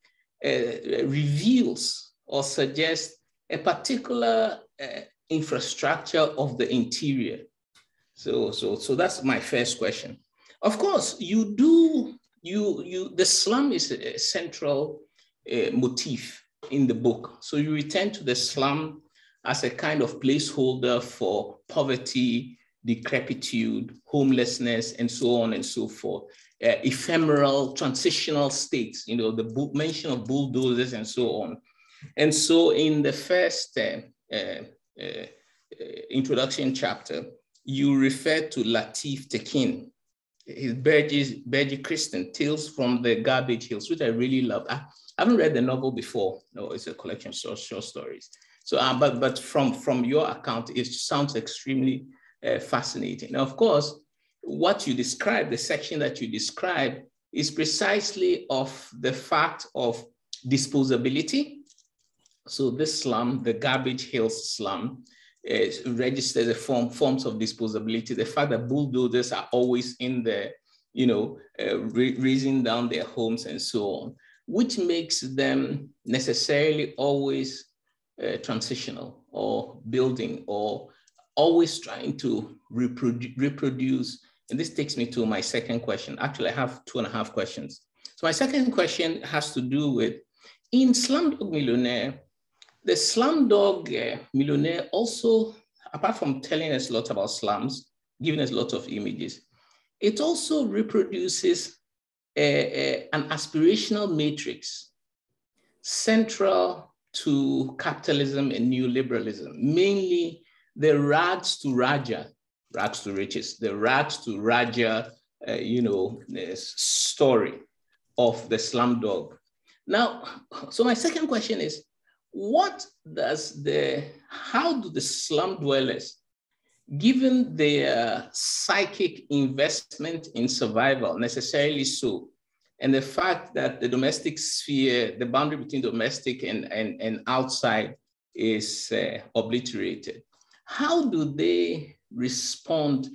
uh, reveals or suggests a particular uh, infrastructure of the interior. So, so, so that's my first question. Of course, you do, you, you, the slum is a central uh, motif in the book. So you return to the slum as a kind of placeholder for poverty, decrepitude, homelessness, and so on and so forth. Uh, ephemeral, transitional states, you know, the mention of bulldozers and so on. And so in the first uh, uh, uh, introduction chapter, you refer to Latife Tekin, his Berji, Berji Kristin, Tales from the Garbage Hills, which I really love. I haven't read the novel before. No, it's a collection of short, short stories. So, uh, but but from from your account, it sounds extremely uh, fascinating. Now, of course, what you describe, the section that you describe, is precisely of the fact of disposability. So this slum, the Garbage Hills slum, is registers the form, forms of disposability. The fact that bulldozers are always in there, you know, uh, razing down their homes and so on, which makes them necessarily always uh, transitional or building or always trying to reprodu reproduce. And this takes me to my second question. Actually, I have two and a half questions. So my second question has to do with, in Slumdog Millionaire, the Slumdog uh, Millionaire also, apart from telling us a lot about slums, giving us a lot of images, it also reproduces a, a, an aspirational matrix central to capitalism and neoliberalism, mainly the rags to Raja, rags to riches, the rags to Raja, uh, you know, this story of the slumdog. Now, so my second question is, what does the, how do the slum dwellers, given their psychic investment in survival, necessarily so, and the fact that the domestic sphere, the boundary between domestic and, and, and outside is uh, obliterated. How do they respond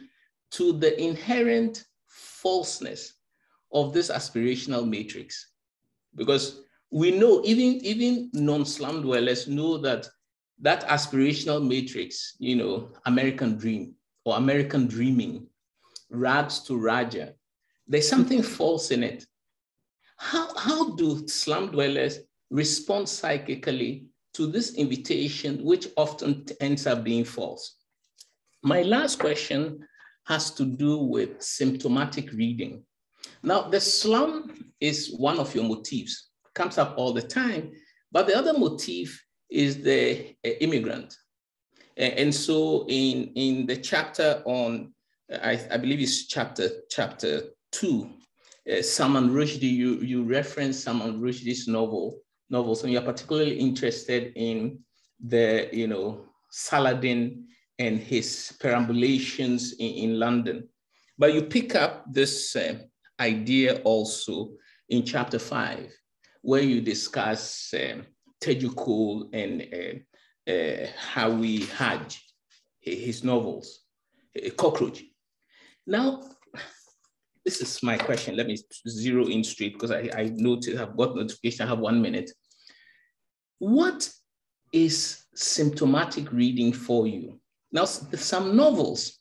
to the inherent falseness of this aspirational matrix? Because we know, even, even non-slum dwellers know that that aspirational matrix, you know, American dream or American dreaming, rags to Raja, there's something false in it. How, how do slum dwellers respond psychically to this invitation, which often ends up being false? My last question has to do with symptomatic reading. Now, the slum is one of your motifs, comes up all the time, but the other motif is the uh, immigrant. And so in, in the chapter on, I, I believe it's chapter, chapter two, uh, Salman Rushdie, you, you reference Salman Rushdie's novel, novels, and you're particularly interested in the, you know, Saladin and his perambulations in, in London. But you pick up this uh, idea also in chapter five, where you discuss um, Teju and uh, uh, Rawi Hage, his novels, uh, Cockroach. Now, this is my question. Let me zero in straight because I, I noticed I've got notification. I have one minute. What is symptomatic reading for you? Now, some novels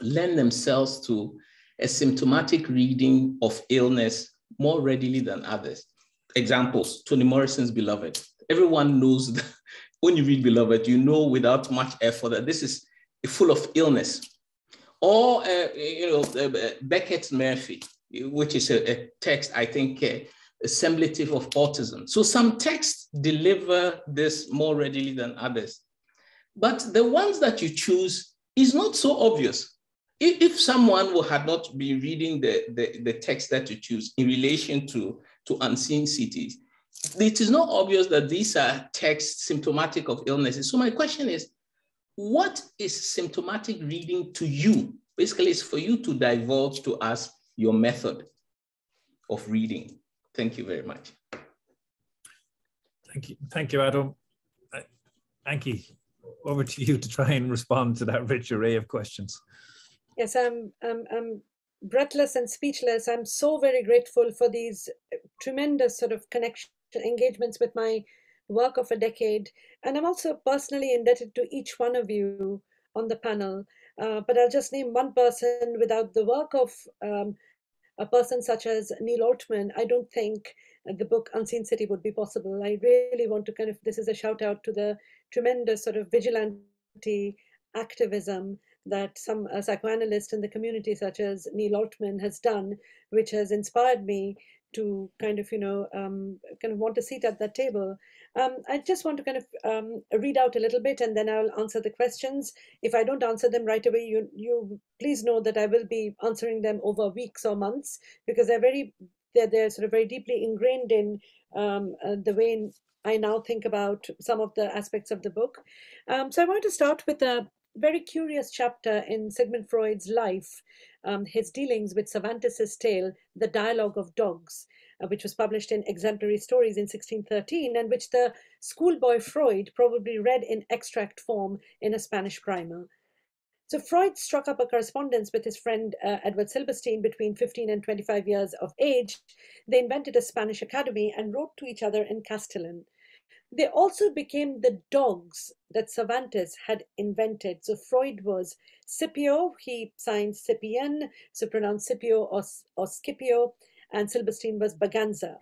lend themselves to a symptomatic reading of illness more readily than others. Examples, Toni Morrison's Beloved. Everyone knows that when you read Beloved, you know without much effort that this is full of illness or uh, you know uh, Beckett's Murphy, which is a, a text I think uh, assemblative of autism. So some texts deliver this more readily than others, but the ones that you choose is not so obvious. If, if someone who had not been reading the, the, the text that you choose in relation to, to unseen cities, it is not obvious that these are texts symptomatic of illnesses. So my question is, what is symptomatic reading to you? Basically, it's for you to divulge to us your method of reading. Thank you very much. Thank you, thank you, Adam. Uh, Ankhi, over to you to try and respond to that rich array of questions. Yes, I'm, I'm, I'm breathless and speechless. I'm so very grateful for these tremendous sort of connection engagements with my work of a decade. And I'm also personally indebted to each one of you on the panel. Uh, but I'll just name one person without the work of um, a person such as Neil Altman. I don't think the book Unseen City would be possible. I really want to kind of, this is a shout out to the tremendous sort of vigilante activism that some uh, psychoanalyst in the community, such as Neil Altman, has done, which has inspired me to kind of, you know, um, kind of want a seat at that table. Um, I just want to kind of um, read out a little bit and then I'll answer the questions. If I don't answer them right away, you, you please know that I will be answering them over weeks or months because they're very, they're, they're sort of very deeply ingrained in um, uh, the way in, I now think about some of the aspects of the book. Um, so I want to start with a very curious chapter in Sigmund Freud's life, um, his dealings with Cervantes' tale, The Dialogue of Dogs, uh, which was published in Exemplary Stories in 1613, and which the schoolboy Freud probably read in extract form in a Spanish primer. So Freud struck up a correspondence with his friend uh, Edward Silberstein between 15 and 25 years of age. They invented a Spanish academy and wrote to each other in Castilian. They also became the dogs that Cervantes had invented. So Freud was Scipio, he signed Scipien, so pronounced Scipio or, or Scipio, and Silberstein was Berganza.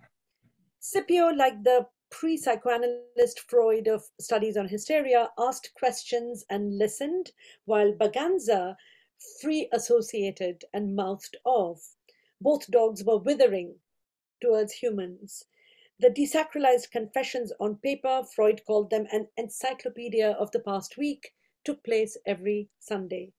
Scipio, like the pre psychoanalyst Freud of studies on hysteria, asked questions and listened, while Berganza free associated and mouthed off. Both dogs were withering towards humans. The desacralized confessions on paper, Freud called them an encyclopedia of the past week, took place every Sunday.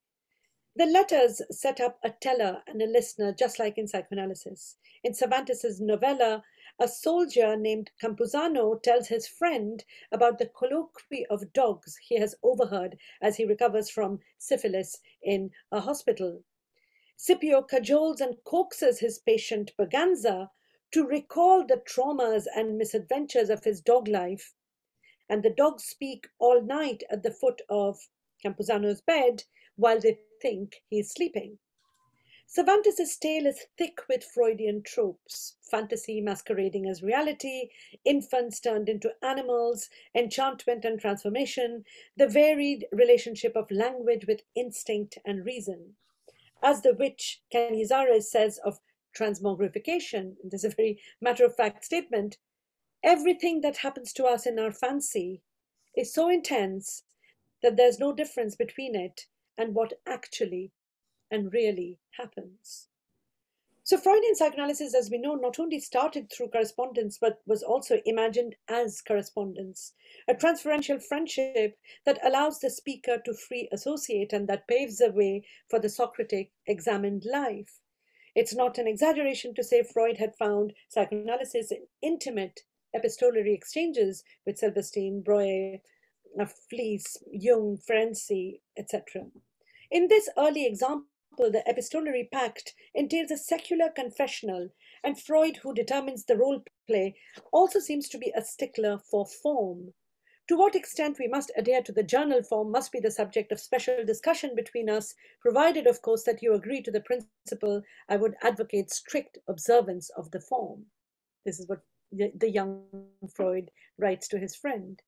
The letters set up a teller and a listener, just like in psychoanalysis. In Cervantes' novella, a soldier named Campuzano tells his friend about the colloquy of dogs he has overheard as he recovers from syphilis in a hospital. Scipio cajoles and coaxes his patient Berganza to recall the traumas and misadventures of his dog life. And the dogs speak all night at the foot of Campuzano's bed while they think he is sleeping. Cervantes' tale is thick with Freudian tropes fantasy masquerading as reality, infants turned into animals, enchantment and transformation, the varied relationship of language with instinct and reason. As the witch Cañizares says of transmogrification, there's a very matter of fact statement, everything that happens to us in our fancy is so intense that there's no difference between it and what actually and really happens. So, Freudian psychoanalysis, as we know, not only started through correspondence, but was also imagined as correspondence, a transferential friendship that allows the speaker to free associate and that paves the way for the Socratic examined life. It's not an exaggeration to say Freud had found psychoanalysis in intimate epistolary exchanges with Silberstein, Breuer, Fliess, Jung, Ferenczi, etc. In this early example, the epistolary pact entails a secular confessional, and Freud, who determines the role play, also seems to be a stickler for form. To what extent we must adhere to the journal form must be the subject of special discussion between us, provided, of course, that you agree to the principle I would advocate strict observance of the form. This is what the young Freud writes to his friend.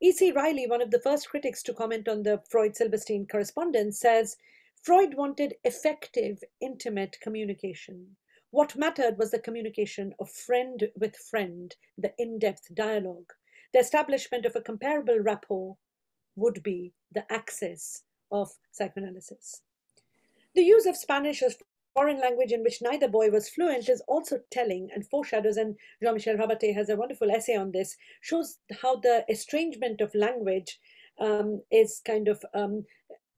E.C. Riley, one of the first critics to comment on the Freud Silberstein correspondence, says Freud wanted effective, intimate communication. What mattered was the communication of friend with friend, the in depth dialogue the establishment of a comparable rapport would be the axis of psychoanalysis. The use of Spanish as foreign language in which neither boy was fluent is also telling and foreshadows, and Jean Michel Rabaté has a wonderful essay on this, shows how the estrangement of language um, is kind of um,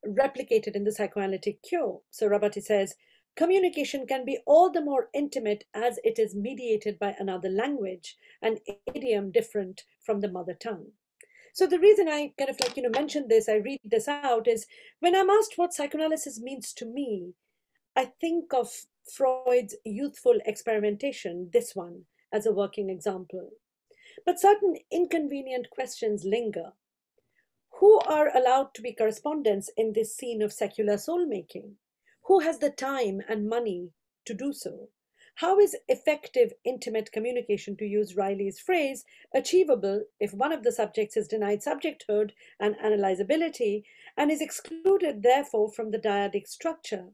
replicated in the psychoanalytic cure. So Rabaté says, Communication can be all the more intimate as it is mediated by another language, an idiom different from the mother tongue. So the reason I kind of like, you know, mentioned this, I read this out is when I'm asked what psychoanalysis means to me, I think of Freud's youthful experimentation, this one, as a working example. But certain inconvenient questions linger. Who are allowed to be correspondents in this scene of secular soul making? Who has the time and money to do so? How is effective intimate communication, to use Riley's phrase, achievable if one of the subjects is denied subjecthood and analyzability and is excluded, therefore, from the dyadic structure?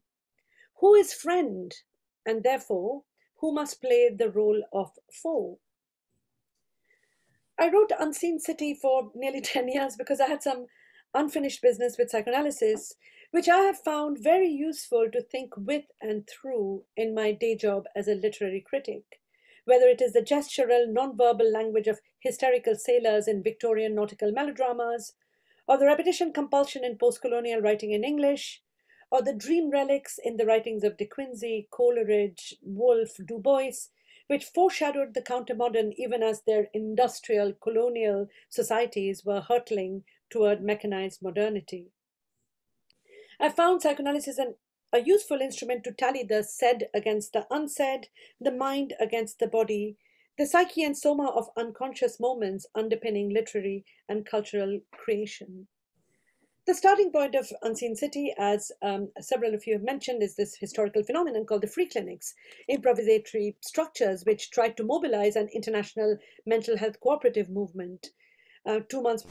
Who is friend and therefore who must play the role of foe? I wrote Unseen City for nearly 10 years because I had some unfinished business with psychoanalysis which I have found very useful to think with and through in my day job as a literary critic. whether it is the gestural, non-verbal language of hysterical sailors in Victorian nautical melodramas, or the repetition compulsion in post-colonial writing in English, or the dream relics in the writings of De Quincey, Coleridge, Woolf, Du Bois, which foreshadowed the countermodern even as their industrial colonial societies were hurtling toward mechanized modernity. I found psychoanalysis an, a useful instrument to tally the said against the unsaid, the mind against the body, the psyche and soma of unconscious moments underpinning literary and cultural creation. The starting point of Unseen City, as um, several of you have mentioned, is this historical phenomenon called the free clinics, improvisatory structures which tried to mobilize an international mental health cooperative movement. Uh, two months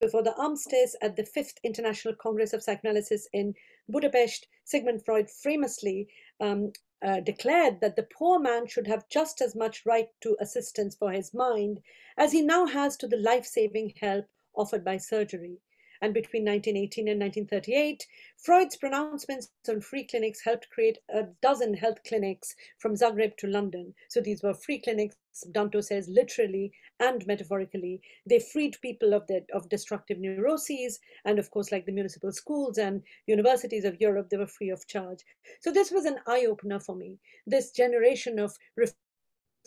before the armistice at the Fifth International Congress of Psychoanalysis in Budapest, Sigmund Freud famously um, uh, declared that the poor man should have just as much right to assistance for his mind as he now has to the life saving help offered by surgery and between 1918 and 1938, Freud's pronouncements on free clinics helped create a dozen health clinics from Zagreb to London. So these were free clinics, Danto says, literally and metaphorically. They freed people of, the, of destructive neuroses, and of course, like the municipal schools and universities of Europe, they were free of charge. So this was an eye opener for me. This generation of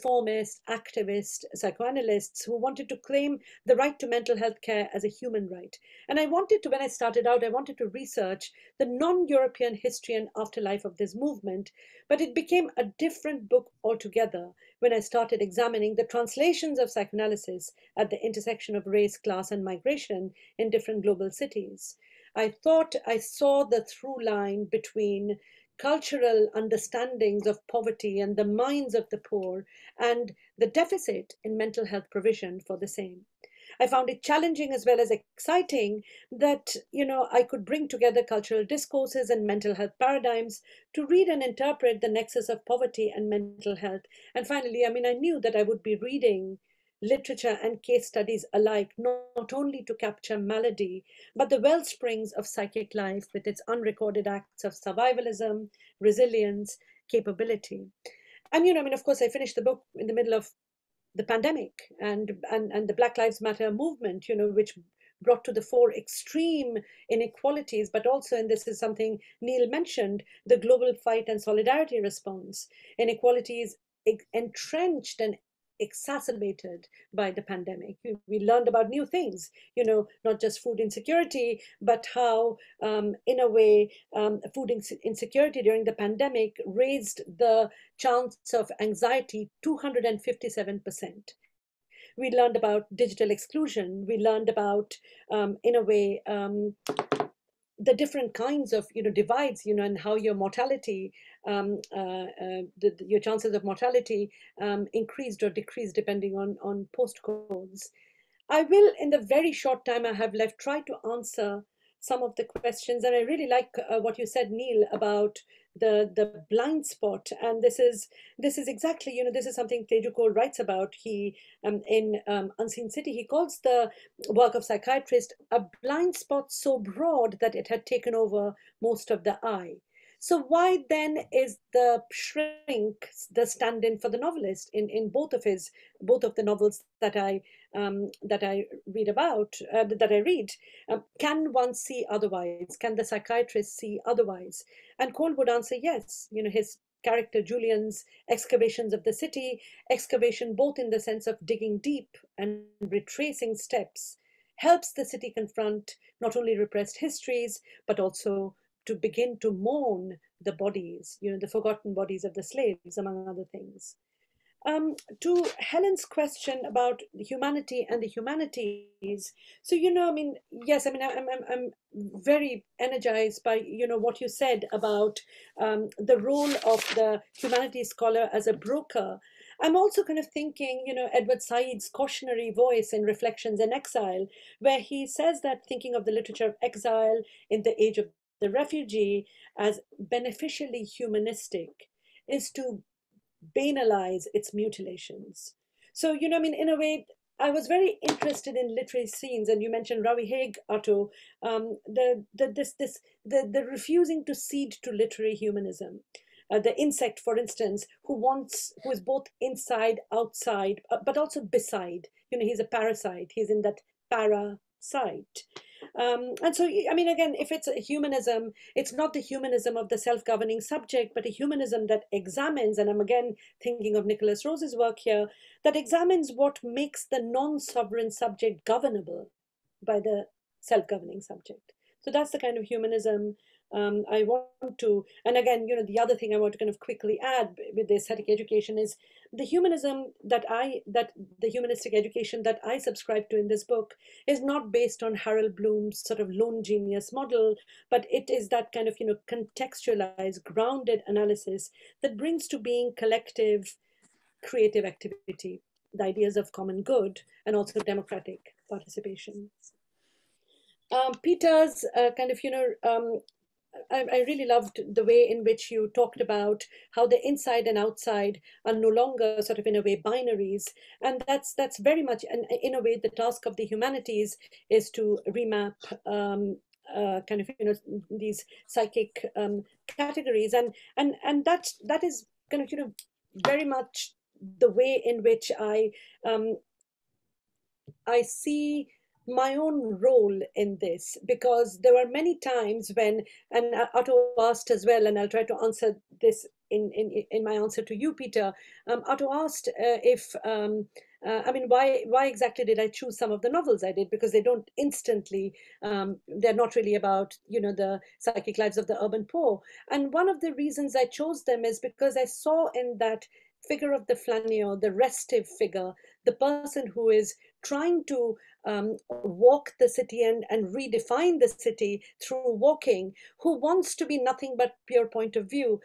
reformist, activist psychoanalysts who wanted to claim the right to mental health care as a human right. And I wanted to, when I started out, I wanted to research the non European history and afterlife of this movement, but it became a different book altogether when I started examining the translations of psychoanalysis at the intersection of race, class, and migration in different global cities. I thought I saw the through line between cultural understandings of poverty and the minds of the poor and the deficit in mental health provision for the same. I found it challenging as well as exciting that you know I could bring together cultural discourses and mental health paradigms to read and interpret the nexus of poverty and mental health. And finally, I mean, I knew that I would be reading literature and case studies alike, not only to capture malady, but the well springs of psychic life with its unrecorded acts of survivalism, resilience, capability. And, you know, I mean, of course, I finished the book in the middle of the pandemic and, and, and the Black Lives Matter movement, you know, which brought to the fore extreme inequalities, but also, and this is something Neil mentioned, the global fight and solidarity response. Inequalities entrenched and exacerbated by the pandemic. We learned about new things, you know, not just food insecurity, but how, um, in a way, um, food insecurity during the pandemic raised the chance of anxiety 257%. We learned about digital exclusion. We learned about, um, in a way, um, the different kinds of you know divides you know and how your mortality um, uh, uh, the, your chances of mortality um, increased or decreased depending on on postcodes. I will in the very short time i have left try to answer some of the questions. And i really like uh, what you said neil about the the blind spot. And this is this is exactly you know this is something Teju Cole writes about. He um, in um, Unseen City he calls the work of psychiatrist a blind spot so broad that it had taken over most of the eye so why then is the shrink the stand-in for the novelist in, in both of his both of the novels that I um, that I read about uh, that I read? Um, can one see otherwise? Can the psychiatrist see otherwise? And Cole would answer yes. You know his character Julian's excavations of the city, excavation both in the sense of digging deep and retracing steps, helps the city confront not only repressed histories but also to begin to mourn the bodies, you know, the forgotten bodies of the slaves, among other things. Um, to Helen's question about humanity and the humanities, so you know, I mean, yes, I mean, I'm I'm, I'm very energized by you know what you said about um, the role of the humanities scholar as a broker. I'm also kind of thinking, you know, Edward Said's cautionary voice in Reflections in Exile, where he says that thinking of the literature of exile in the age of the refugee as beneficially humanistic is to banalize its mutilations. So, you know, I mean, in a way, I was very interested in literary scenes, and you mentioned Rawi Hage, Ato, um, the, the, this, this, the, the refusing to cede to literary humanism. uh, the insect, for instance, who wants, who is both inside, outside, uh, but also beside. You know, he's a parasite. He's in that parasite. Um, and so, I mean, again, if it's a humanism, it's not the humanism of the self governing subject, but a humanism that examines, and I'm again thinking of Nikolas Rose's work here, that examines what makes the non sovereign subject governable by the self governing subject. So that's the kind of humanism um, I want to, and again, you know, the other thing I want to kind of quickly add with the aesthetic education is the humanism that I, that the humanistic education that I subscribe to in this book is not based on Harold Bloom's sort of lone genius model, but it is that kind of, you know, contextualized, grounded analysis that brings to being collective creative activity, the ideas of common good, and also democratic participation. Um, Peter's uh, kind of, you know, um, I, I, really loved the way in which you talked about how the inside and outside are no longer sort of in a way binaries, and that's that's very much and in a way the task of the humanities is to remap um, uh, kind of you know these psychic um, categories, and and and that that is kind of you know very much the way in which I um, I see my own role in this because there were many times when, and Ato asked as well, and I'll try to answer this in, in, in my answer to you, Peter. Um, Ato asked uh, if, um, uh, I mean, why why exactly did I choose some of the novels I did? Because they don't instantly, um, they're not really about, you know, the psychic lives of the urban poor. And one of the reasons I chose them is because I saw in that figure of the flaneur, the restive figure, the person who is trying to um, walk the city and, and redefine the city through walking, who wants to be nothing but pure point of view,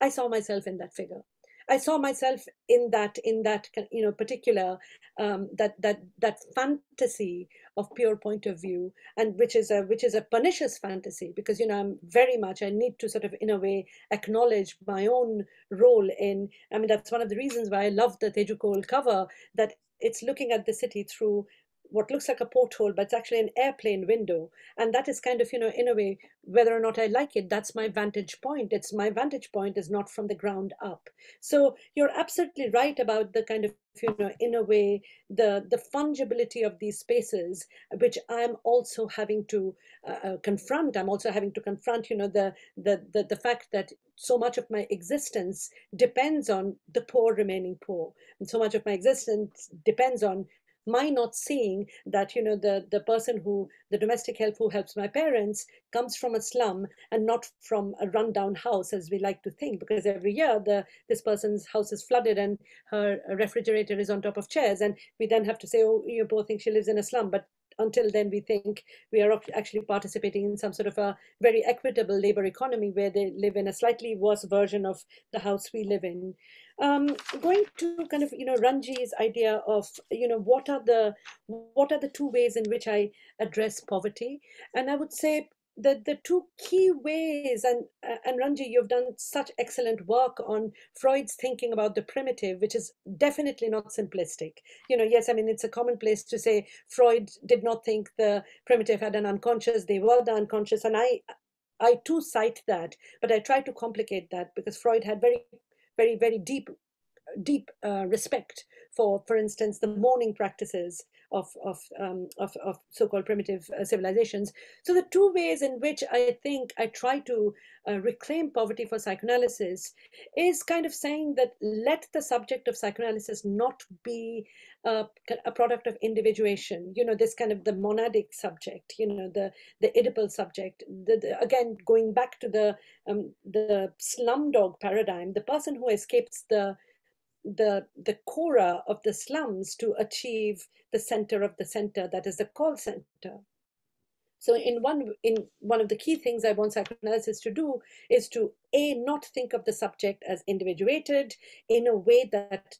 I saw myself in that figure. I saw myself in that in that you know particular um, that that that fantasy of pure point of view, and which is a which is a pernicious fantasy because you know I'm very much I need to sort of in a way acknowledge my own role in. I mean that's one of the reasons why I love the Teju Cole cover that it's looking at the city through what looks like a porthole, but it's actually an airplane window. And that is kind of, you know, in a way, whether or not I like it, that's my vantage point. It's my vantage point is not from the ground up. So you're absolutely right about the kind of, you know, in a way, the the fungibility of these spaces, which I'm also having to uh, uh confront. I'm also having to confront, you know, the, the the the fact that so much of my existence depends on the poor remaining poor and so much of my existence depends on my not seeing that you know the the person who the domestic help who helps my parents comes from a slum and not from a rundown house as we like to think because every year the this person's house is flooded and her refrigerator is on top of chairs and we then have to say oh you both think she lives in a slum. But until then we think we are actually participating in some sort of a very equitable labor economy where they live in a slightly worse version of the house we live in. Um, going to kind of you know Ranji's idea of you know what are the what are the two ways in which I address poverty, and I would say that the two key ways and uh, and Ranji you've done such excellent work on Freud's thinking about the primitive which is definitely not simplistic. You know yes i mean it's a commonplace to say Freud did not think the primitive had an unconscious they were the unconscious and i I too cite that, but I try to complicate that because Freud had very very, very deep, deep uh, respect for, for instance, the mourning practices of, of, um, of, of so-called primitive uh, civilizations. So the two ways in which I think I try to uh, reclaim poverty for psychoanalysis is kind of saying that let the subject of psychoanalysis not be a, a product of individuation. You know, this kind of the monadic subject. You know, the the Oedipal subject. The, the, again, going back to the um, the slumdog paradigm, the person who escapes the the the cora of the slums to achieve the center of the center that is the call center. So in one in one of the key things i want psychoanalysis to do is to a not think of the subject as individuated in a way that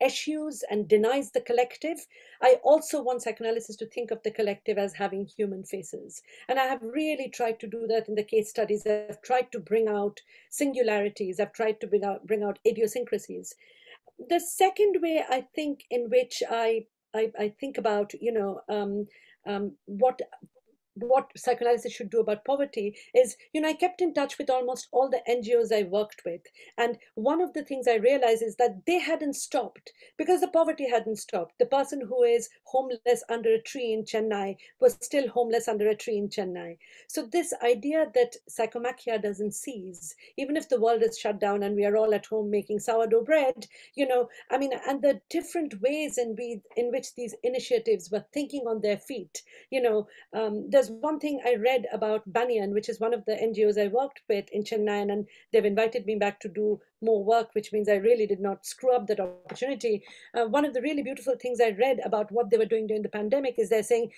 eschews and denies the collective. I also want psychoanalysis to think of the collective as having human faces. And I have really tried to do that in the case studies. I've tried to bring out singularities, I've tried to bring out, bring out idiosyncrasies. The second way I think in which I, I, I think about, you know, um, um, what what psychoanalysis should do about poverty is, you know, I kept in touch with almost all the NGOs I worked with. And one of the things I realized is that they hadn't stopped because the poverty hadn't stopped. The person who is homeless under a tree in Chennai was still homeless under a tree in Chennai. So this idea that psychomachia doesn't cease, even if the world is shut down and we are all at home making sourdough bread, you know, I mean, and the different ways in, we, in which these initiatives were thinking on their feet, you know, um, one thing I read about Banyan, which is one of the NGOs I worked with in Chennai, and they've invited me back to do more work, which means I really did not screw up that opportunity. Uh, one of the really beautiful things I read about what they were doing during the pandemic is they're saying,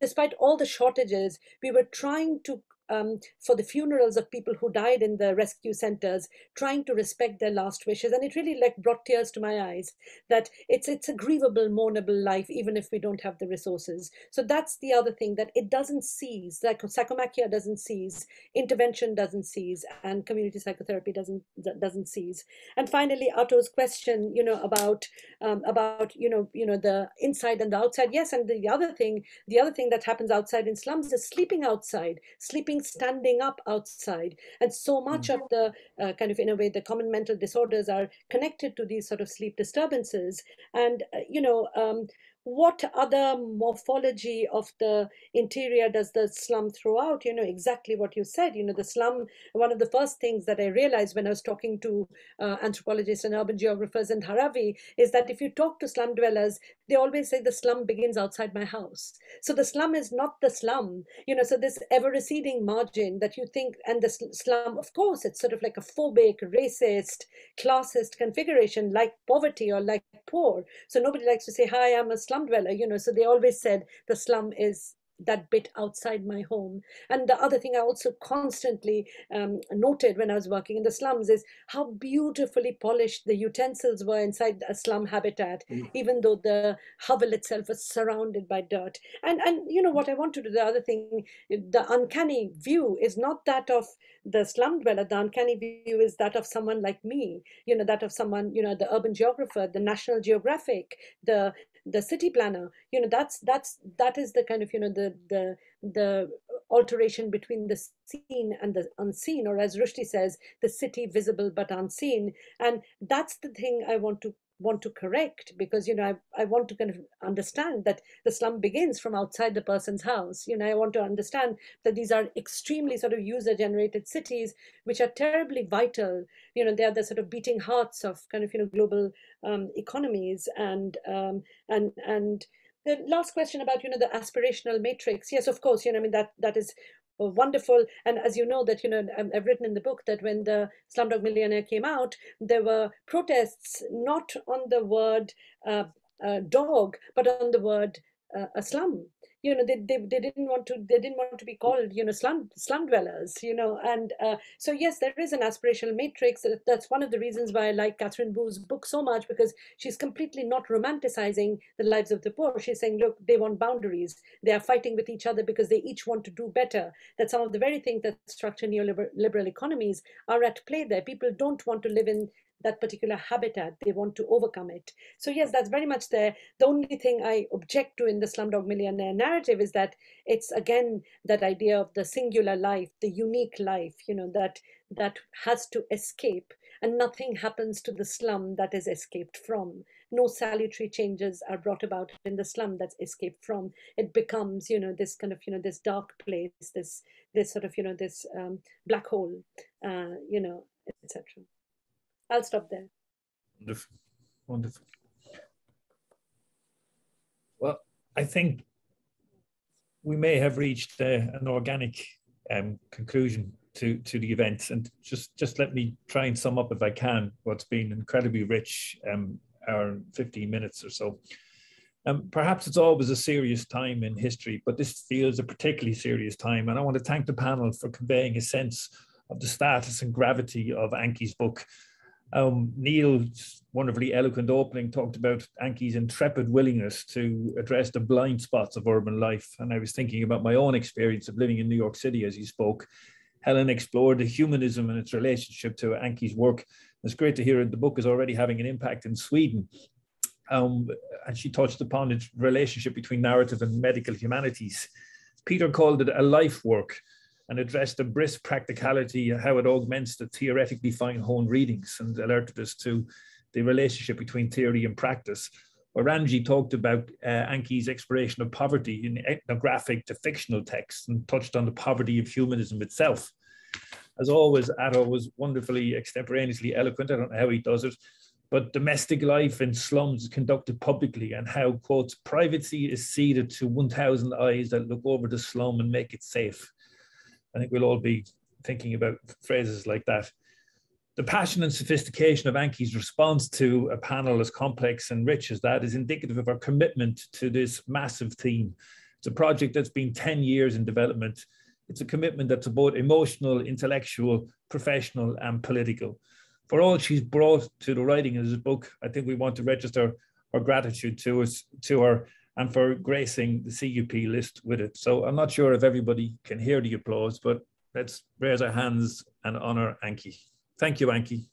despite all the shortages, we were trying to um, for the funerals of people who died in the rescue centers, trying to respect their last wishes. And it really like brought tears to my eyes that it's it's a grievable, mournable life, even if we don't have the resources. So that's the other thing that it doesn't cease, like psychomachia doesn't cease, intervention doesn't cease, and community psychotherapy doesn't doesn't cease. And finally, Ato's question, you know, about um, about you know you know the inside and the outside. Yes, and the other thing, the other thing that happens outside in slums is sleeping outside, sleeping standing up outside. And so much mm-hmm. of the uh, kind of, in a way, the common mental disorders are connected to these sort of sleep disturbances. And, uh, you know, um, what other morphology of the interior does the slum throw out? You know, exactly what you said. You know, the slum, one of the first things that I realized when I was talking to uh, anthropologists and urban geographers in Dharavi is that if you talk to slum dwellers, they always say the slum begins outside my house. So the slum is not the slum, you know, so this ever receding margin that you think, and the slum, of course, it's sort of like a phobic, racist, classist configuration like poverty or like poor. So nobody likes to say, hi, I'm a slum slum dweller, you know, so they always said the slum is that bit outside my home. And the other thing I also constantly um, noted when I was working in the slums is how beautifully polished the utensils were inside a slum habitat, mm. even though the hovel itself was surrounded by dirt. And and you know what I want to do, the other thing, the uncanny view is not that of the slum dweller, the uncanny view is that of someone like me, you know, that of someone, you know, the urban geographer, the National Geographic, the the city planner you know that's that's that is the kind of you know the the the alteration between the seen and the unseen or as Rushdie says the city visible but unseen. And that's the thing i want to want to correct because you know I, I want to kind of understand that the slum begins from outside the person's house. You know i want to understand that these are extremely sort of user generated cities which are terribly vital. You know they are the sort of beating hearts of kind of you know global um, economies. And um, and and the last question about you know the aspirational matrix. Yes of course you know i mean that that is wonderful. And as you know, that you know, I've written in the book that when the Slumdog Millionaire came out, there were protests not on the word uh, uh, dog, but on the word uh, a slum you know they, they, they didn't want to they didn't want to be called you know slum slum dwellers you know and uh, so yes there is an aspirational matrix. That's one of the reasons why i like Katherine Boo's book so much because she's completely not romanticizing the lives of the poor. She's saying look they want boundaries. They are fighting with each other because they each want to do better. That some of the very things that structure neoliberal economies are at play there. People don't want to live in that particular habitat. They want to overcome it. So yes, that's very much there. The only thing I object to in the Slumdog Millionaire narrative is that it's again that idea of the singular life, the unique life, you know, that that has to escape and nothing happens to the slum that is escaped from no salutary changes are brought about in the slum that's escaped from it becomes you know this kind of you know this dark place this this sort of you know this um, black hole uh, you know etc I'll stop there. Wonderful. Wonderful. Well, I think we may have reached uh, an organic um, conclusion to, to the event. And just, just let me try and sum up, if I can, what's been incredibly rich um, hour 15 minutes or so. Um, perhaps it's always a serious time in history, but this feels a particularly serious time. And I want to thank the panel for conveying a sense of the status and gravity of Ankhi's book um, Neil's wonderfully eloquent opening talked about Ankhi's intrepid willingness to address the blind spots of urban life. And I was thinking about my own experience of living in New York City as he spoke. Helen explored the humanism and its relationship to Ankhi's work. It's great to hear that the book is already having an impact in Sweden. Um, and she touched upon its relationship between narrative and medical humanities. Peter called it a life work and addressed the brisk practicality, how it augments the theoretically fine honed readings and alerted us to the relationship between theory and practice. Ranji talked about uh, Ankhi's exploration of poverty in ethnographic to fictional texts and touched on the poverty of humanism itself. As always, Ato was wonderfully extemporaneously eloquent. I don't know how he does it, but domestic life in slums is conducted publicly and how, quotes, privacy is ceded to 1,000 eyes that look over the slum and make it safe. I think we'll all be thinking about phrases like that. The passion and sophistication of Ankhi's response to a panel as complex and rich as that is indicative of our commitment to this massive theme. It's a project that's been 10 years in development. It's a commitment that's both emotional, intellectual, professional, and political. For all she's brought to the writing of this book, I think we want to register our gratitude to us, to her, and for gracing the CUP list with it. So I'm not sure if everybody can hear the applause, but let's raise our hands and honor Ankhi. Thank you, Ankhi.